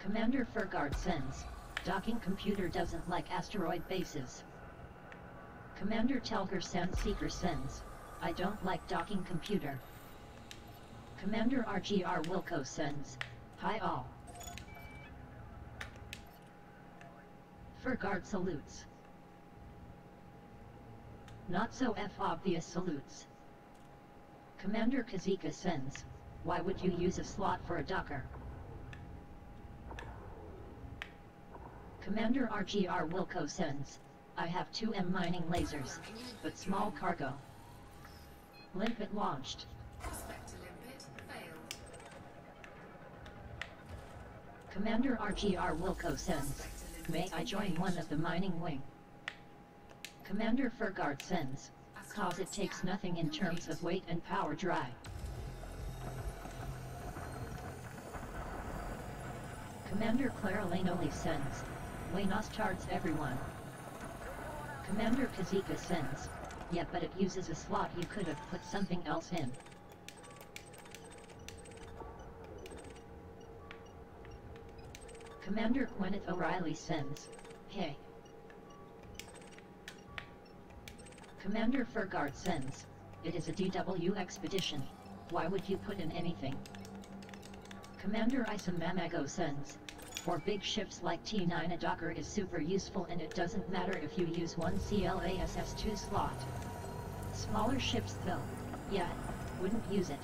Commander Fergard sends. Docking computer doesn't like asteroid bases. Commander Telger sends Seeker sends. I don't like docking computer. Commander RGR Wilco sends. Hi all. Fergard salutes. Not so F obvious salutes. Commander Kazika sends. Why would you use a slot for a docker? Commander RGR Wilco sends. I have two M mining lasers, but small cargo. Limpet launched. Commander RGR Wilco sends. May I join one of the mining wing? Commander Fergard sends. Cause it takes nothing in terms of weight and power drive. Commander Clara Lanoli sends. Buenos tardes everyone. Commander Kazika sends. Yeah but it uses a slot you could have put something else in. Commander Gwyneth O'Reilly sends. Hey. Commander Fergard sends. It is a DW expedition. Why would you put in anything? Commander Isam Mamago sends. For big ships like T9 a docker is super useful and it doesn't matter if you use one CLASS2 slot. Smaller ships though, yeah, wouldn't use it.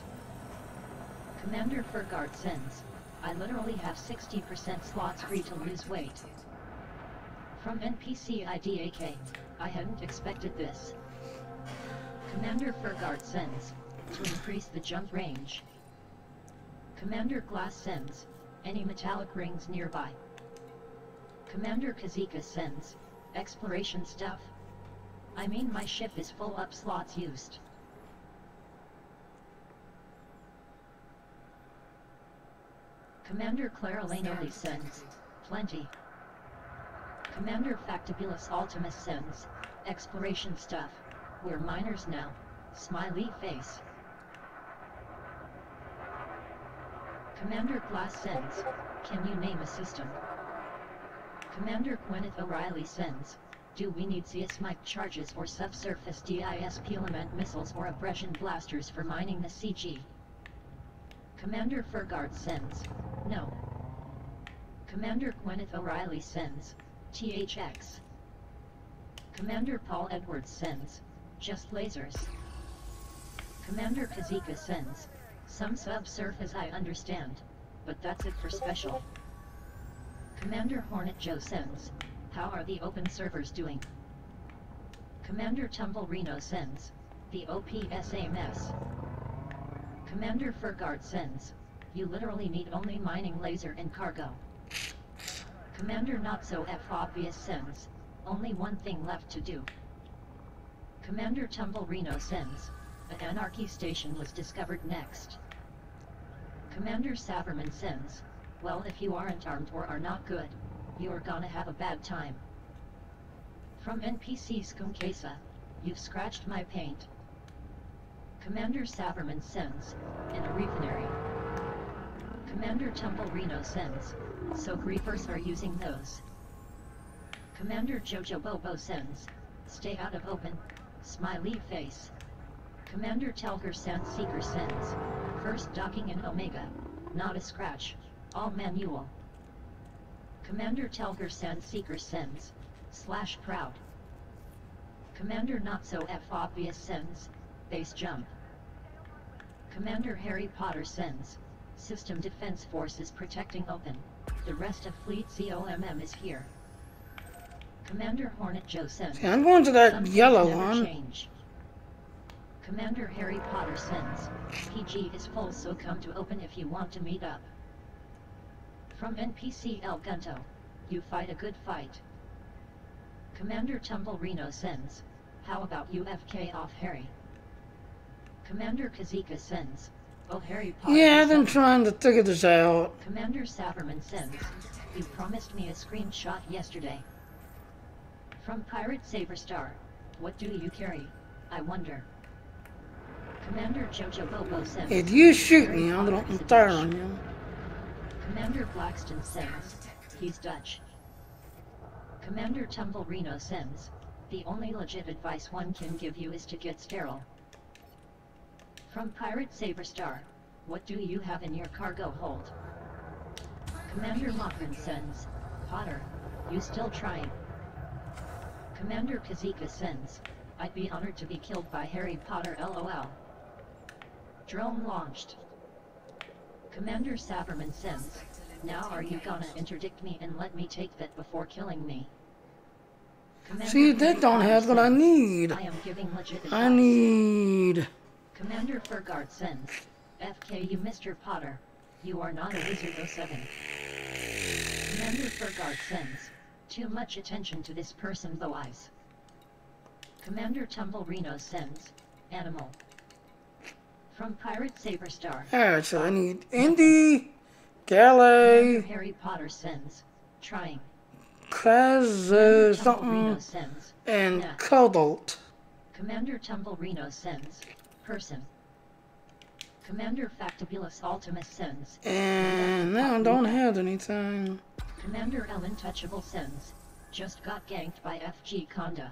Commander Fergard sends. I literally have 60% slots free to lose weight. From NPC IDAK, I hadn't expected this. Commander Fergard sends. To increase the jump range. Commander Glass sends. Any metallic rings nearby. Commander Kazika sends. Exploration stuff. I mean my ship is full up slots used. Commander Clara Lanoli sends. Plenty. Commander Factibulus Ultimus sends. Exploration stuff. We're miners now. Smiley face. Commander Glass sends. Can you name a system? Commander Gwyneth O'Reilly sends. Do we need seismic charges or subsurface DIS element missiles or abrasion blasters for mining the CG? Commander Fergard sends. No. Commander Gwyneth O'Reilly sends. THX. Commander Paul Edwards sends. Just lasers. Commander Kazika sends. Some subsurface I understand. But that's it for special. Commander Hornet Joe sends. How are the open servers doing? Commander Tumble Reno sends. The OPSA mess. Commander Fergard sends. You literally need only mining laser and cargo. Commander Not So F Obvious sends. Only one thing left to do. Commander Tumble Reno sends. An anarchy station was discovered next. Commander Saberman sends. Well if you aren't armed or are not good, you are gonna have a bad time. From NPC Skunkesa, you've scratched my paint. Commander Saberman sends. In a refinery. Commander Tumble Reno sends. So griefers are using those. Commander Jojo Bobo sends. Stay out of open. Smiley face. Commander Telger Sandseeker sends. First docking in Omega. Not a scratch. All manual. Commander Telger Sandseeker sends. Slash proud. Commander Not So F Obvious sends. Base jump. Commander Harry Potter sends. System Defense Forces protecting open. The rest of Fleet COMM is here. Commander Hornet Joe sends. See, I'm going to that Some yellow one. change. Commander Harry Potter sends. PG is full so come to open if you want to meet up. From NPC El Gunto. You fight a good fight. Commander Tumble Reno sends. How about you FK off Harry? Commander Kazika sends. Oh Harry Potter. Yeah, I've been trying to figure this out. Commander Saberman sends. You promised me a screenshot yesterday. From Pirate Saberstar. What do you carry? I wonder. Commander Jojo Bobo sends. If you shoot me, I'll open fire on you. Commander Blackston sends. He's Dutch. Commander Tumble Reno. The only legit advice one can give you is to get sterile. From Pirate Saberstar. What do you have in your cargo hold? Commander Mockman sends. Potter. You still trying? Commander Kazika sends. I'd be honored to be killed by Harry Potter lol. Drone launched. Commander Saberman sends. Now are you gonna interdict me and let me take that before killing me? Commander See, that don't have what I need. I am giving legit advice. I need. Commander Fergard sends. FK you Mr. Potter. You are not a wizard 07. Commander Fergard sends. Too much attention to this person though eyes. Commander Tumble Reno sends. Animal. From Pirate Saberstar. Alright, so I need Indy, Commander Galley, Harry Potter sends. Trying. Kaz, Commander uh, something, sends. and Yeah. Cobalt. Commander Tumble Reno sends. Person. Commander Factibulus Ultimus sends. And now I don't have anything. Commander El Touchable sends. Just got ganked by FG Conda.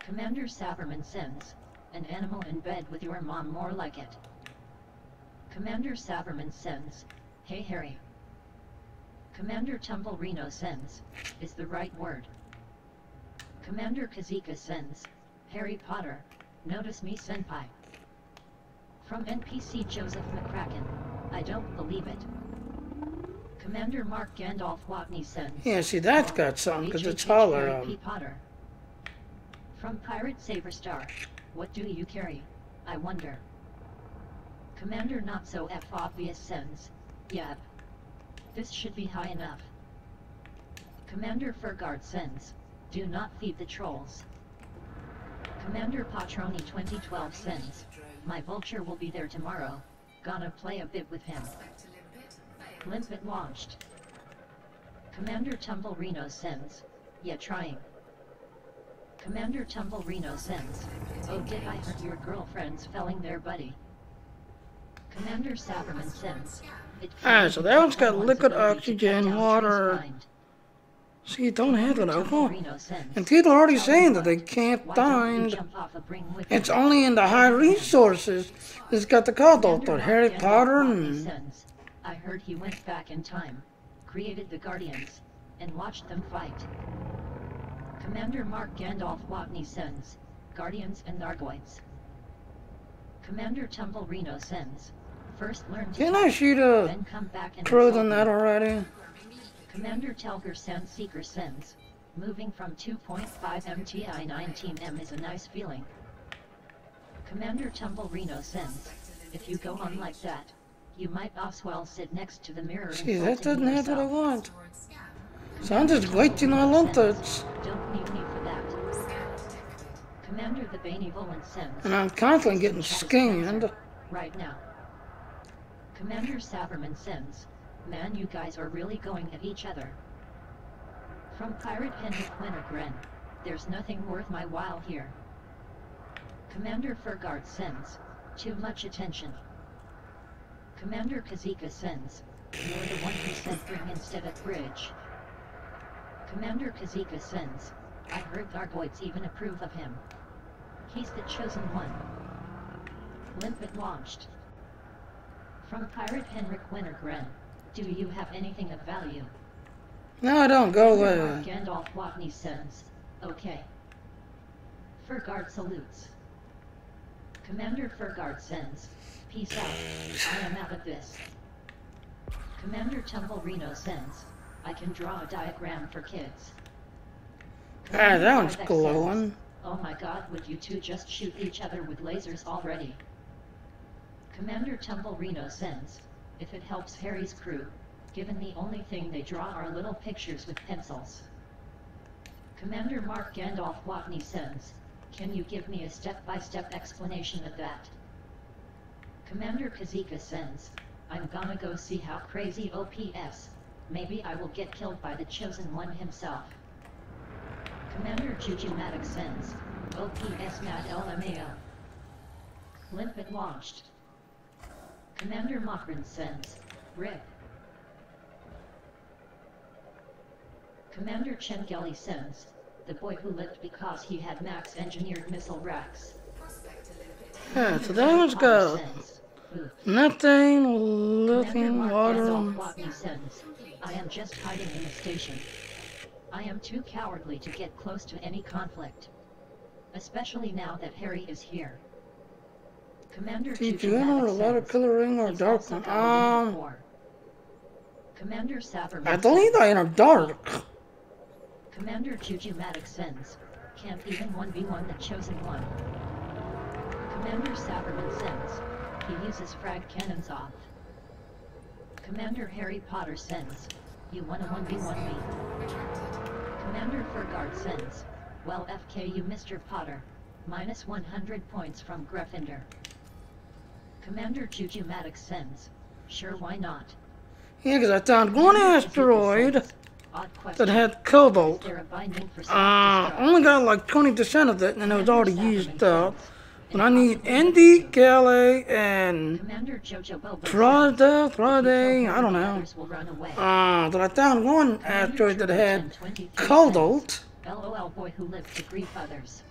Commander Saberman sends. An animal in bed with your mom more like it. Commander Saberman sends. Hey Harry. Commander Tumble Reno sends. Is the right word. Commander Kazika sends. Harry Potter. Notice me senpai. From NPC Joseph McCracken. I don't believe it. Commander Mark Gandalf Watney sends. Yeah, see, that's got something, because it's. P. Um, Potter. From Pirate Saberstar. What do you carry? I wonder. Commander Not So F Obvious sends. Yep. This should be high enough. Commander Fergard sends. Do not feed the trolls. Commander Patroni 2012 sends. My vulture will be there tomorrow. Gonna play a bit with him. Limpet. Launched. Commander Tumble Reno sends. Yeah, trying. Commander Tumble Reno sends. Oh, did I hurt your girlfriends felling their buddy? Commander Saberman sends. Alright, ah, so that one's got liquid oxygen, water. see, you don't have it. Oh. Sends. And people are already saying that they can't find. jump off a bring with It's only in the high resources. It's got the Commander or Harry Potter, and. I heard he went back in time, created the Guardians, and watched them fight. Commander Mark Gandalf Watney sends. Guardians and Thargoids. Commander Tumble Reno sends. First learn to Can I shoot a then come back and crow that already? Commander Telger Sandseeker sends. Moving from 2.5 MTI 19M is a nice feeling. Commander Tumble Reno sends, if you go on like that, you might Oswell sit next to the mirror See, that doesn't have what I want. So I'm just waiting on it. Don't need me for that. Commander the Benevolent sends. And I'm constantly getting scanned. Right now. Commander Saberman sends. Man, you guys are really going at each other. From Pirate Henrik Wintergren. There's nothing worth my while here. Commander Fergard sends. Too much attention. Commander Kazika sends. You're the one who said bring instead of bridge. Commander Kazika sends. I heard Gargoyles even approve of him. He's the chosen one. Limpet launched. From Pirate Henrik Wintergren. Do you have anything of value? No, I don't. Go away. Gandalf Watney sends. Okay. Fergard salutes. Commander Fergard sends. Peace out. I am out of this. Commander Tumblerino sends. I can draw a diagram for kids. Ah, that one's Commander Vivex sends, glowing. Oh my god, would you two just shoot each other with lasers already? Commander Tumblerino sends, if it helps Harry's crew, given the only thing they draw are little pictures with pencils. Commander Mark Gandalf Watney sends, can you give me a step-by-step explanation of that? Commander Kazika sends, I'm gonna go see how crazy OPS, maybe I will get killed by the Chosen One himself. Commander Jujumatic sends, OPS Mad LMAO. Limpet launched. Commander Mokran sends, RIP. Commander Chengeli sends, the boy who lived because he had max engineered missile racks. Yeah, so one's Potter go. sends, Nothing, looking, Mark water. Gandalf Watney sends, I am just hiding in the station. I am too cowardly to get close to any conflict. Especially now that Harry is here. Commander Did you enter a lot of watercoloring or dark also one? got a unit Um, four." Commander Saberman I believe I entered dark. Commander Jujumatic sends. Can't even 1v1 the chosen one. Commander Saberman sends. He uses frag cannons off. Commander Harry Potter sends. You wanna 1v1 me? Commander Fergard sends. Well FK you Mr. Potter. Minus 100 points from Gryffindor. Commander Jujumatic sends. Sure why not? Yeah, 'cause I found one asteroid that had cobalt. there a binding for Uh, only got like 20% of it, and it was already used up. sends. But I need to Galley, and Commander Jojo Bobo Trada, says, Friday, I don't know. Uh, but I found one asteroid that had 1023 LOL boy who lived to grief others.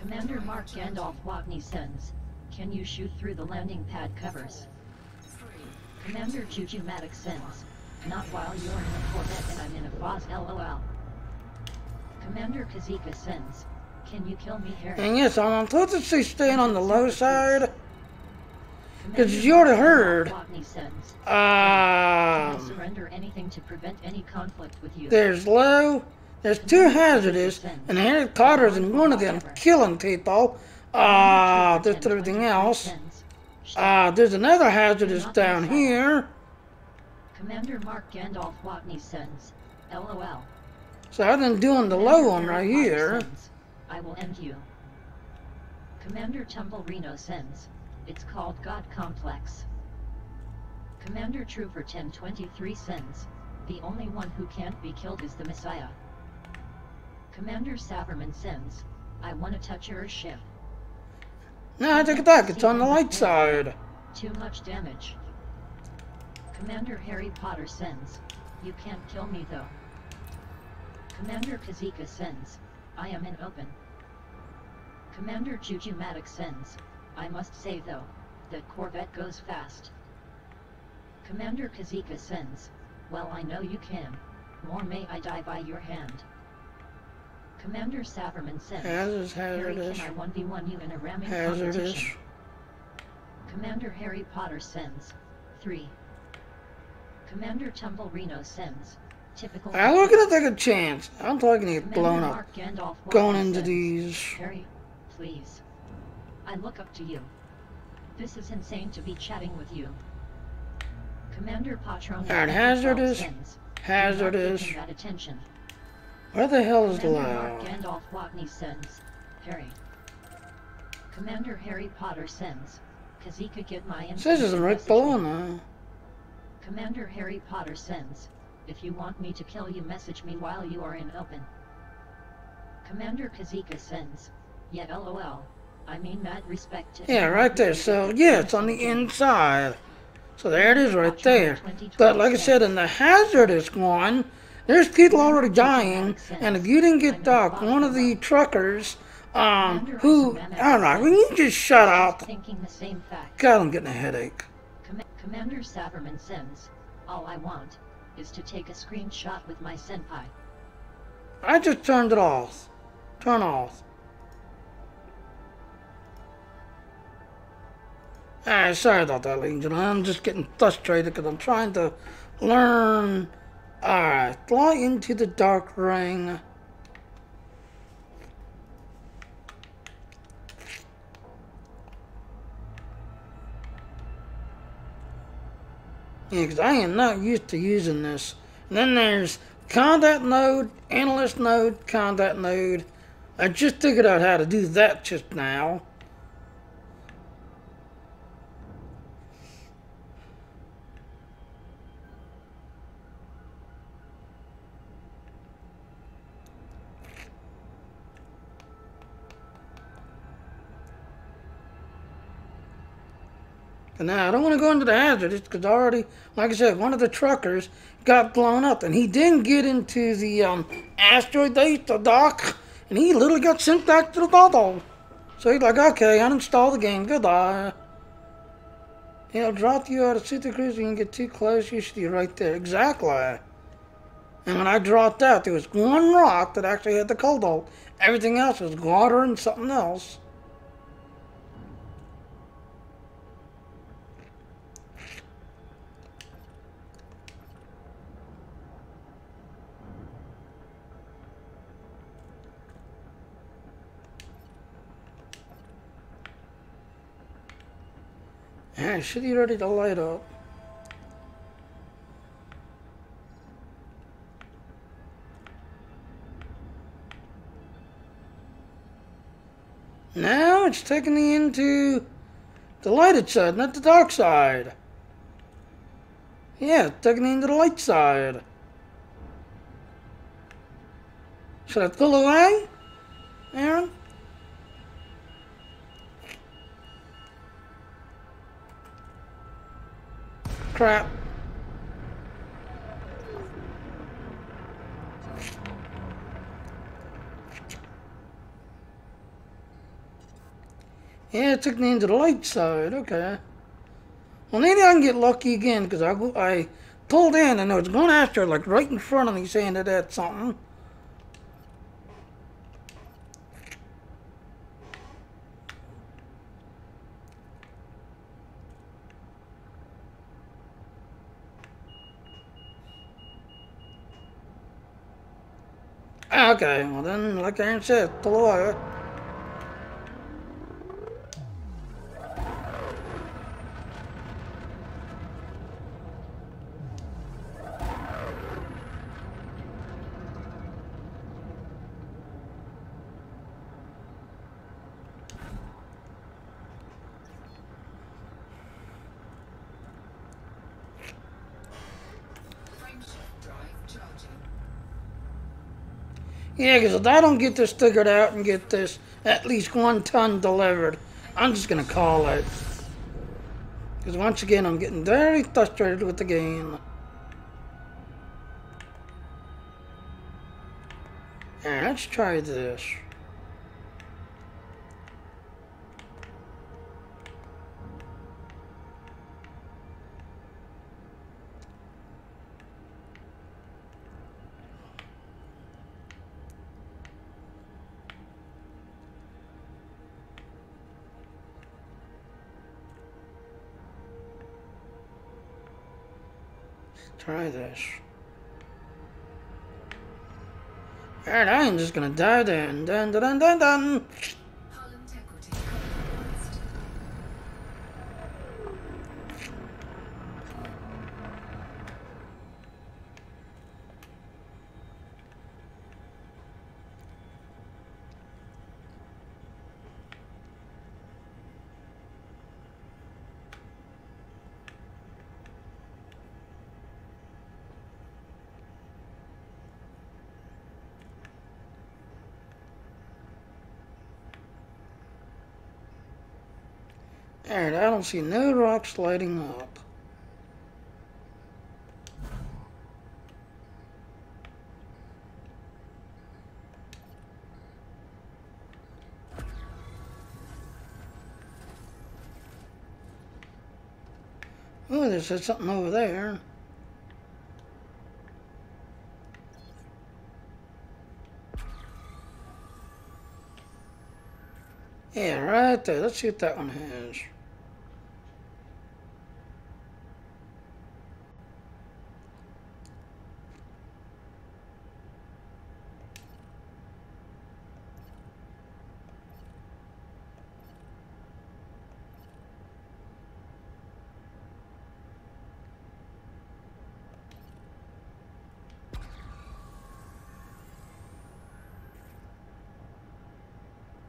Commander Mark Gandalf Watney sends. Can you shoot through the landing pad covers? Commander Maddox sends. Not while you're in a Corvette and I'm in a Foz LOL. Commander Kazika sends. Can you kill me Harry? And yes, I'm supposed to say staying on the low side. Commander you already heard. Watney sends. Can I Um, surrender anything to prevent any conflict with you? there's low, there's two hazardous, and Harry Potter's in one of them killing people. Uh, there's everything else. Uh, there's another hazardous down here. Commander Mark Gandalf Watney sends. LOL. So I've been doing the low one right here. I will end you. Commander Tumblerino sends. It's called God Complex. Commander Trooper 1023 sends. The only one who can't be killed is the Messiah. Commander Saberman sends. I want to touch your ship. No, take it back. It's on the light side. Too much damage. Commander Harry Potter sends. You can't kill me though. Commander Kazika sends. I am in open. Commander Jujumatic sends. I must say though, that Corvette goes fast. Commander Kazika sends. Well I know you can. More may I die by your hand. Commander Saberman sends. Hazardous, Harry, can I 1v1 you in a ramming hazardous. competition? Commander Harry Potter sends. 3. Commander Tumblerino sends. typical. Ah, we're gonna take a chance. I'm talking to get Commander blown up. Going into says, these. Harry, please. I look up to you. This is insane to be chatting with you. Commander Patron. Alright, hazardous. Hazardous. Where the hell is the Commander Gandalf Watney sends. Harry. Commander Harry Potter sends. Kazika get my it's information right below now. Commander Harry Potter sends. If you want me to kill you message me while you are in open. Commander Kazika sends. Yet lol. I mean mad respect to Yeah, right there. So yeah, it's on the inside. So there it is right there. But like I said, in the hazardous one, there's people already dying, and if you didn't get Doc, one of the truckers, um, who I don't know, will you just shut up? Thinking the same fact. God, I'm getting a headache. Com- Commander Saberman sends. All I want is to take a screenshot with my senpai. I just turned it off. Turn off. Ah, sorry about that, ladies and gentlemen. I'm just getting frustrated because I'm trying to learn. Alright, fly into the dark ring. Yeah, because I am not used to using this. And then there's contact node, analyst node, contact node. I just figured out how to do that just now. And now I don't want to go into the hazardous because already, like I said, one of the truckers got blown up, and he didn't get into the um, asteroid base, the dock, and he literally got sent back to the bubble. So he's like, okay, uninstall the game, goodbye. It'll drop you out of Super Cruiser. You can get too close. You should be right there. Exactly. And when I dropped out, there was one rock that actually had the cobalt. Everything else was water and something else. Yeah, should be ready to light up. Now it's taking me into the lighted side, not the dark side. Yeah, taking me into the light side. Should I pull away, Aaron? Crap. Yeah, it took me into the light side. Okay. Well, maybe I can get lucky again because I, I pulled in and there was one after like right in front of me saying that that's something. Okay, well then, like Aaron said, pull away. Yeah, because if I don't get this figured out and get this at least one ton delivered, I'm just gonna call it. Because once again, I'm getting very frustrated with the game. Alright, let's try this. try this. Alright, I am just gonna die then. Dun dun dun dun dun! Don't see no rocks lighting up. Oh, there's something over there. Yeah, right there. Let's see what that one has.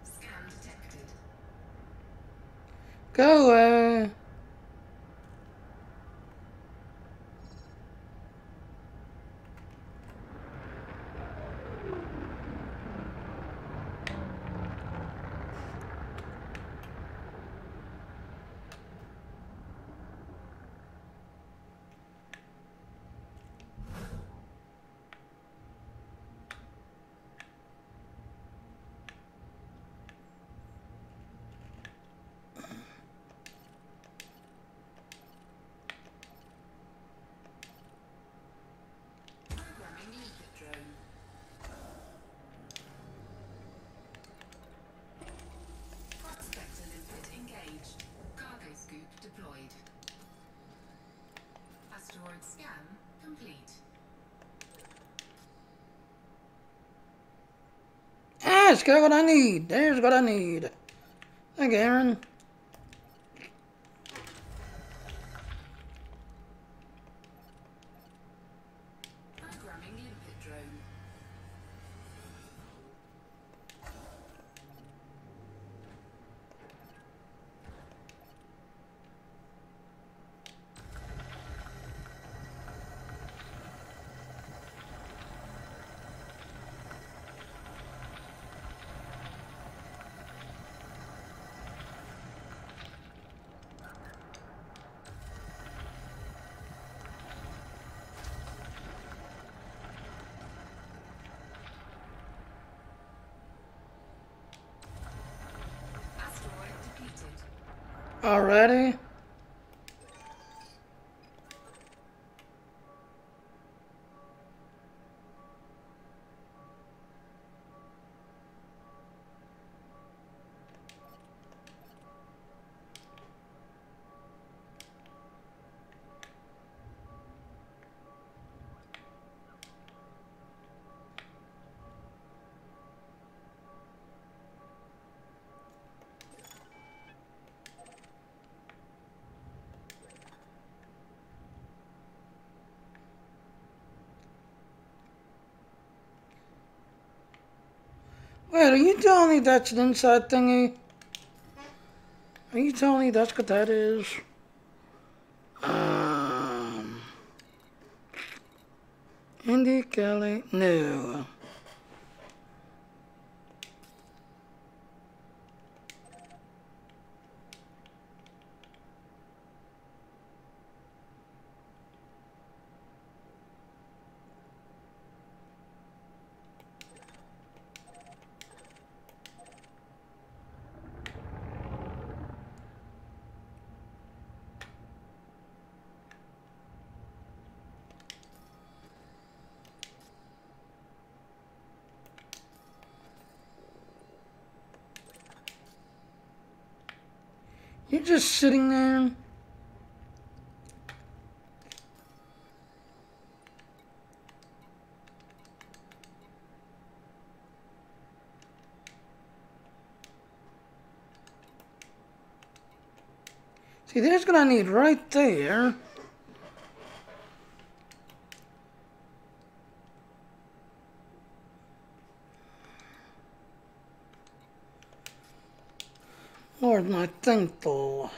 Scan detected. Go uh, away. Programming limpet drone. Prospector limpet engaged. Cargo scoop deployed. Asteroid scan complete. Got what I need. There's what I need. Thank you, Aaron. Programming limpet drone. Asteroid depleted. Already? Are you telling me that's an inside thingy? Are you telling me that's what that is? Um, Indy Kelly, no. You're just sitting there. See, there's gonna need right there. My thing though?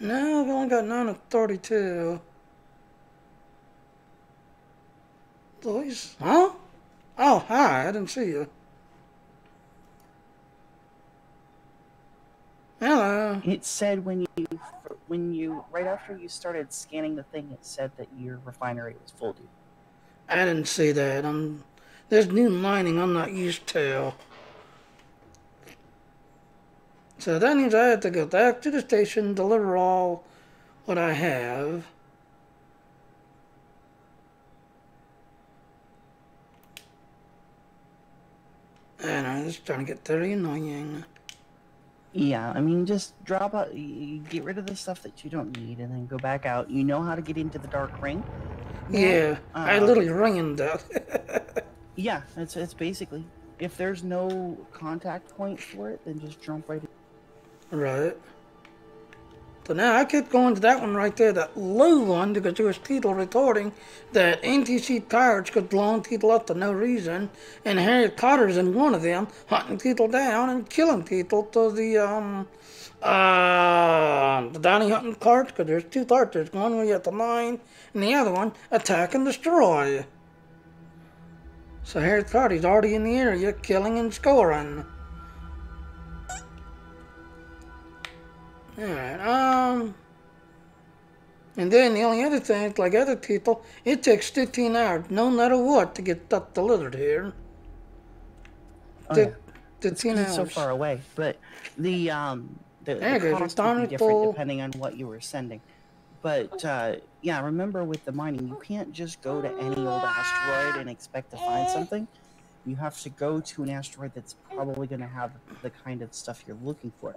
No, I've only got 9 of 32. Those, huh? Oh, hi, I didn't see you. Hello. It said when you when you right after you started scanning the thing, it said that your refinery was full, dude. I didn't see that. I'm, there's new mining I'm not used to. So that means I have to go back to the station, deliver all what I have. And I'm just trying to get very annoying. Yeah, I mean, just drop out, get rid of the stuff that you don't need, and then go back out. You know how to get into the dark ring. Yeah, I Uh, literally ran that. [laughs] Yeah, it's it's basically if there's no contact point for it, then just jump right. in. Right. So now I kept going to that one right there, that low one, because there was people reporting that NPC pirates could blow people up for no reason, and Harry Potter's in one of them, hunting people down and killing people to the, um, uh, the Donny hunting cart, because there's two carts. There's one where you have to mine, and the other one, attack and destroy. So Harry Potter's already in the area, killing and scoring. Alright, um. And then the only other thing, like other people, it takes 15 hours, no matter what, to get stuff delivered here. Oh, Fif- yeah. It's 15 'cause hours. so far away, but the um the, There the cost would be different depending on what you were sending. But uh, yeah, remember with the mining, you can't just go to any old asteroid and expect to find something. You have to go to an asteroid that's probably going to have the kind of stuff you're looking for.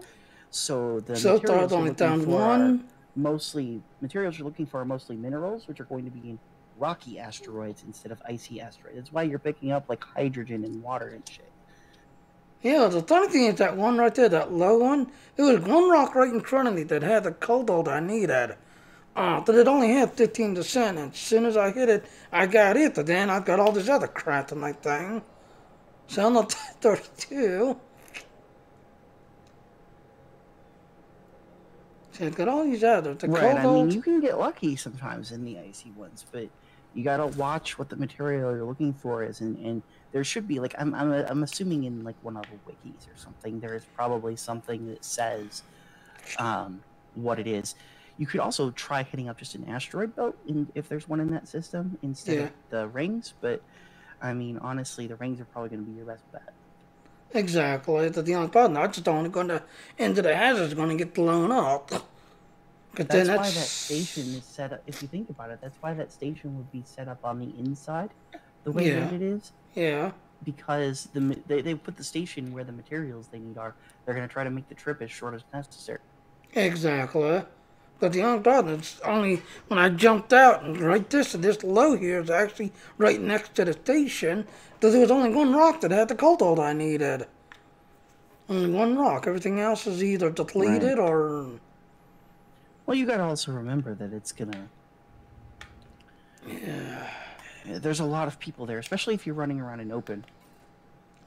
So the so materials you're looking for are one. mostly materials you're looking for are mostly minerals, which are going to be in rocky asteroids instead of icy asteroids. That's why you're picking up like hydrogen and water and shit. Yeah, the funny thing is that one right there, that low one, there was one rock right in front of me that had the cobalt I needed. Uh, but it only had 15%, and as soon as I hit it, I got it, but then I got all this other crap in my thing. So I'm not [laughs] 32. I've got all these other The right. I mean, you can get lucky sometimes in the icy ones, but you gotta watch what the material you're looking for is, and, and there should be like I'm, I'm I'm assuming in like one of the wikis or something. There is probably something that says um, what it is. You could also try hitting up just an asteroid belt, in, if there's one in that system, instead Yeah. of the rings. But I mean, honestly, the rings are probably going to be your best bet. Exactly. That's the only problem. That's just only going to, into the hazard's going to get blown up. But That's, then why that station is set up. If you think about it, that's why that station would be set up on the inside, the way Yeah. that it is. Yeah. because the they, they put the station where the materials they need are. They're going to try to make the trip as short as necessary. Exactly. But the only problem is only when I jumped out and right this and this low here is actually right next to the station. Because there was only one rock that had the cobalt I needed. Only one rock. Everything else is either depleted or Well, you got to also remember that it's going to. yeah. There's a lot of people there, especially if you're running around in open.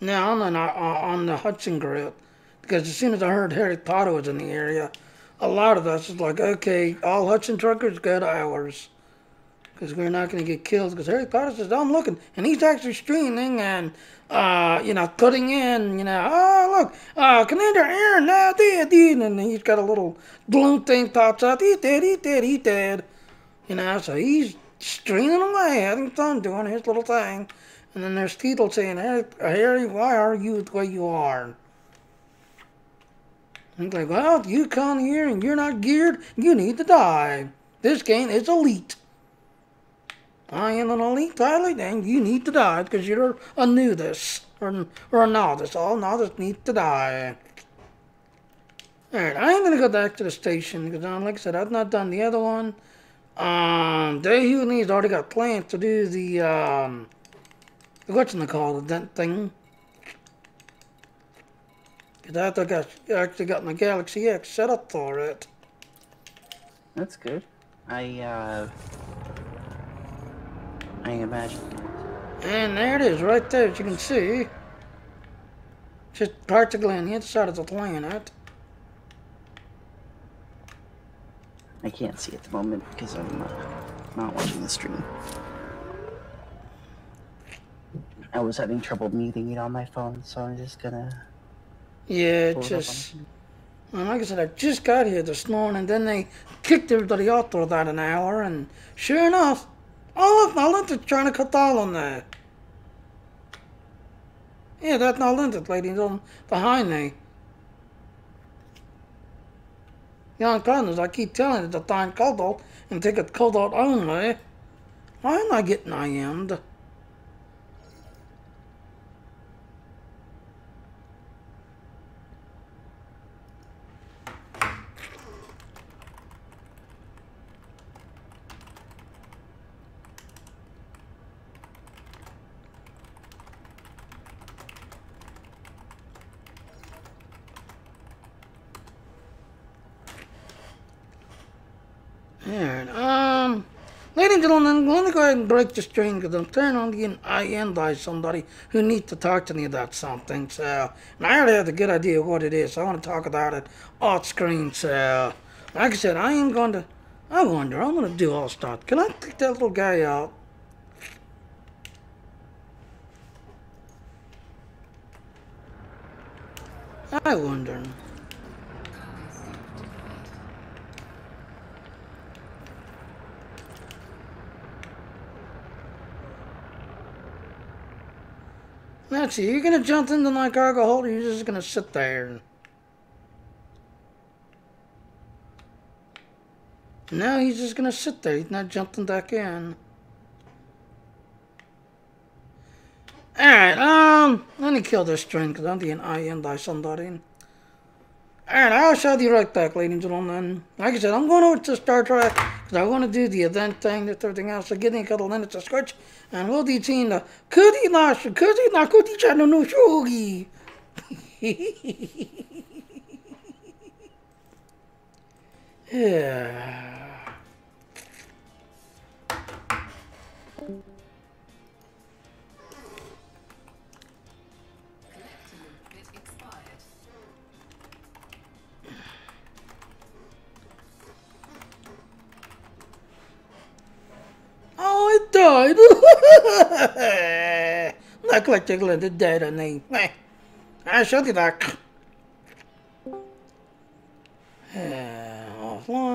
Now I'm on, uh, on the Hudson group because as soon as I heard Harry Potter was in the area, a lot of us is like, okay, all Hudson truckers go to ours because we're not going to get killed. Because Harry Potter says, I'm looking, and he's actually streaming and uh, you know cutting in, you know, oh look, uh, Commander Aaron now dead, dead, and he's got a little balloon thing pops out. He's dead, he's dead, he's dead. You know, so he's streaming away, having fun doing his little thing. And then there's people saying, Harry, Harry, why are you the way you are? And it's like, well, you come here and you're not geared, you need to die. This game is elite. I am an elite pilot and you need to die because you're a nudist or, or a novice. All novices need to die. Alright, I'm going to go back to the station because, um, like I said, I've not done the other one. Um, Dave Hewley's already got plans to do the, um, what's it called, that thing? Cause I I actually got my Galaxy X set up for it. That's good. I uh, I imagine. And there it is, right there, as you can see. Just practically on the inside of the planet. I can't see at the moment because I'm uh, not watching the stream. I was having trouble muting it on my phone, so I'm just gonna. Yeah, pull it it up on just. And like I said, I just got here this morning, and then they kicked everybody out for about an hour, and sure enough, oh look, Nalinta's trying to cut all on there. Yeah, that's Nalinta, ladies on behind me. Young partners, I keep telling you to find Cobalt and take it Cobalt only. Why am I getting IM'd? Alright, um, ladies and go ahead and break the because I'm turning on the IN by somebody who needs to talk to me about something. So, and I already have a good idea what it is. So I want to talk about it off screen. So, like I said, I am going to, I wonder, I'm going to do all start. Can I kick that little guy out? I wonder. Let's see, you gonna jump into my cargo hold or you just gonna sit there? No, he's just gonna sit there. He's not jumping back in. Alright, um, let me kill this string because I'm being IM by somebody. Alright, I'll show you right back, ladies and gentlemen. Like I said, I'm going over to Star Trek because I want to do the event thing and everything else. So give me a couple minutes to switch and we'll be seeing the Kudi Nash, Kudi Nakuti Chano no Shogi. [laughs] yeah. Oh, it died. [laughs] Look like you're the dead on me. I showed you that. offline.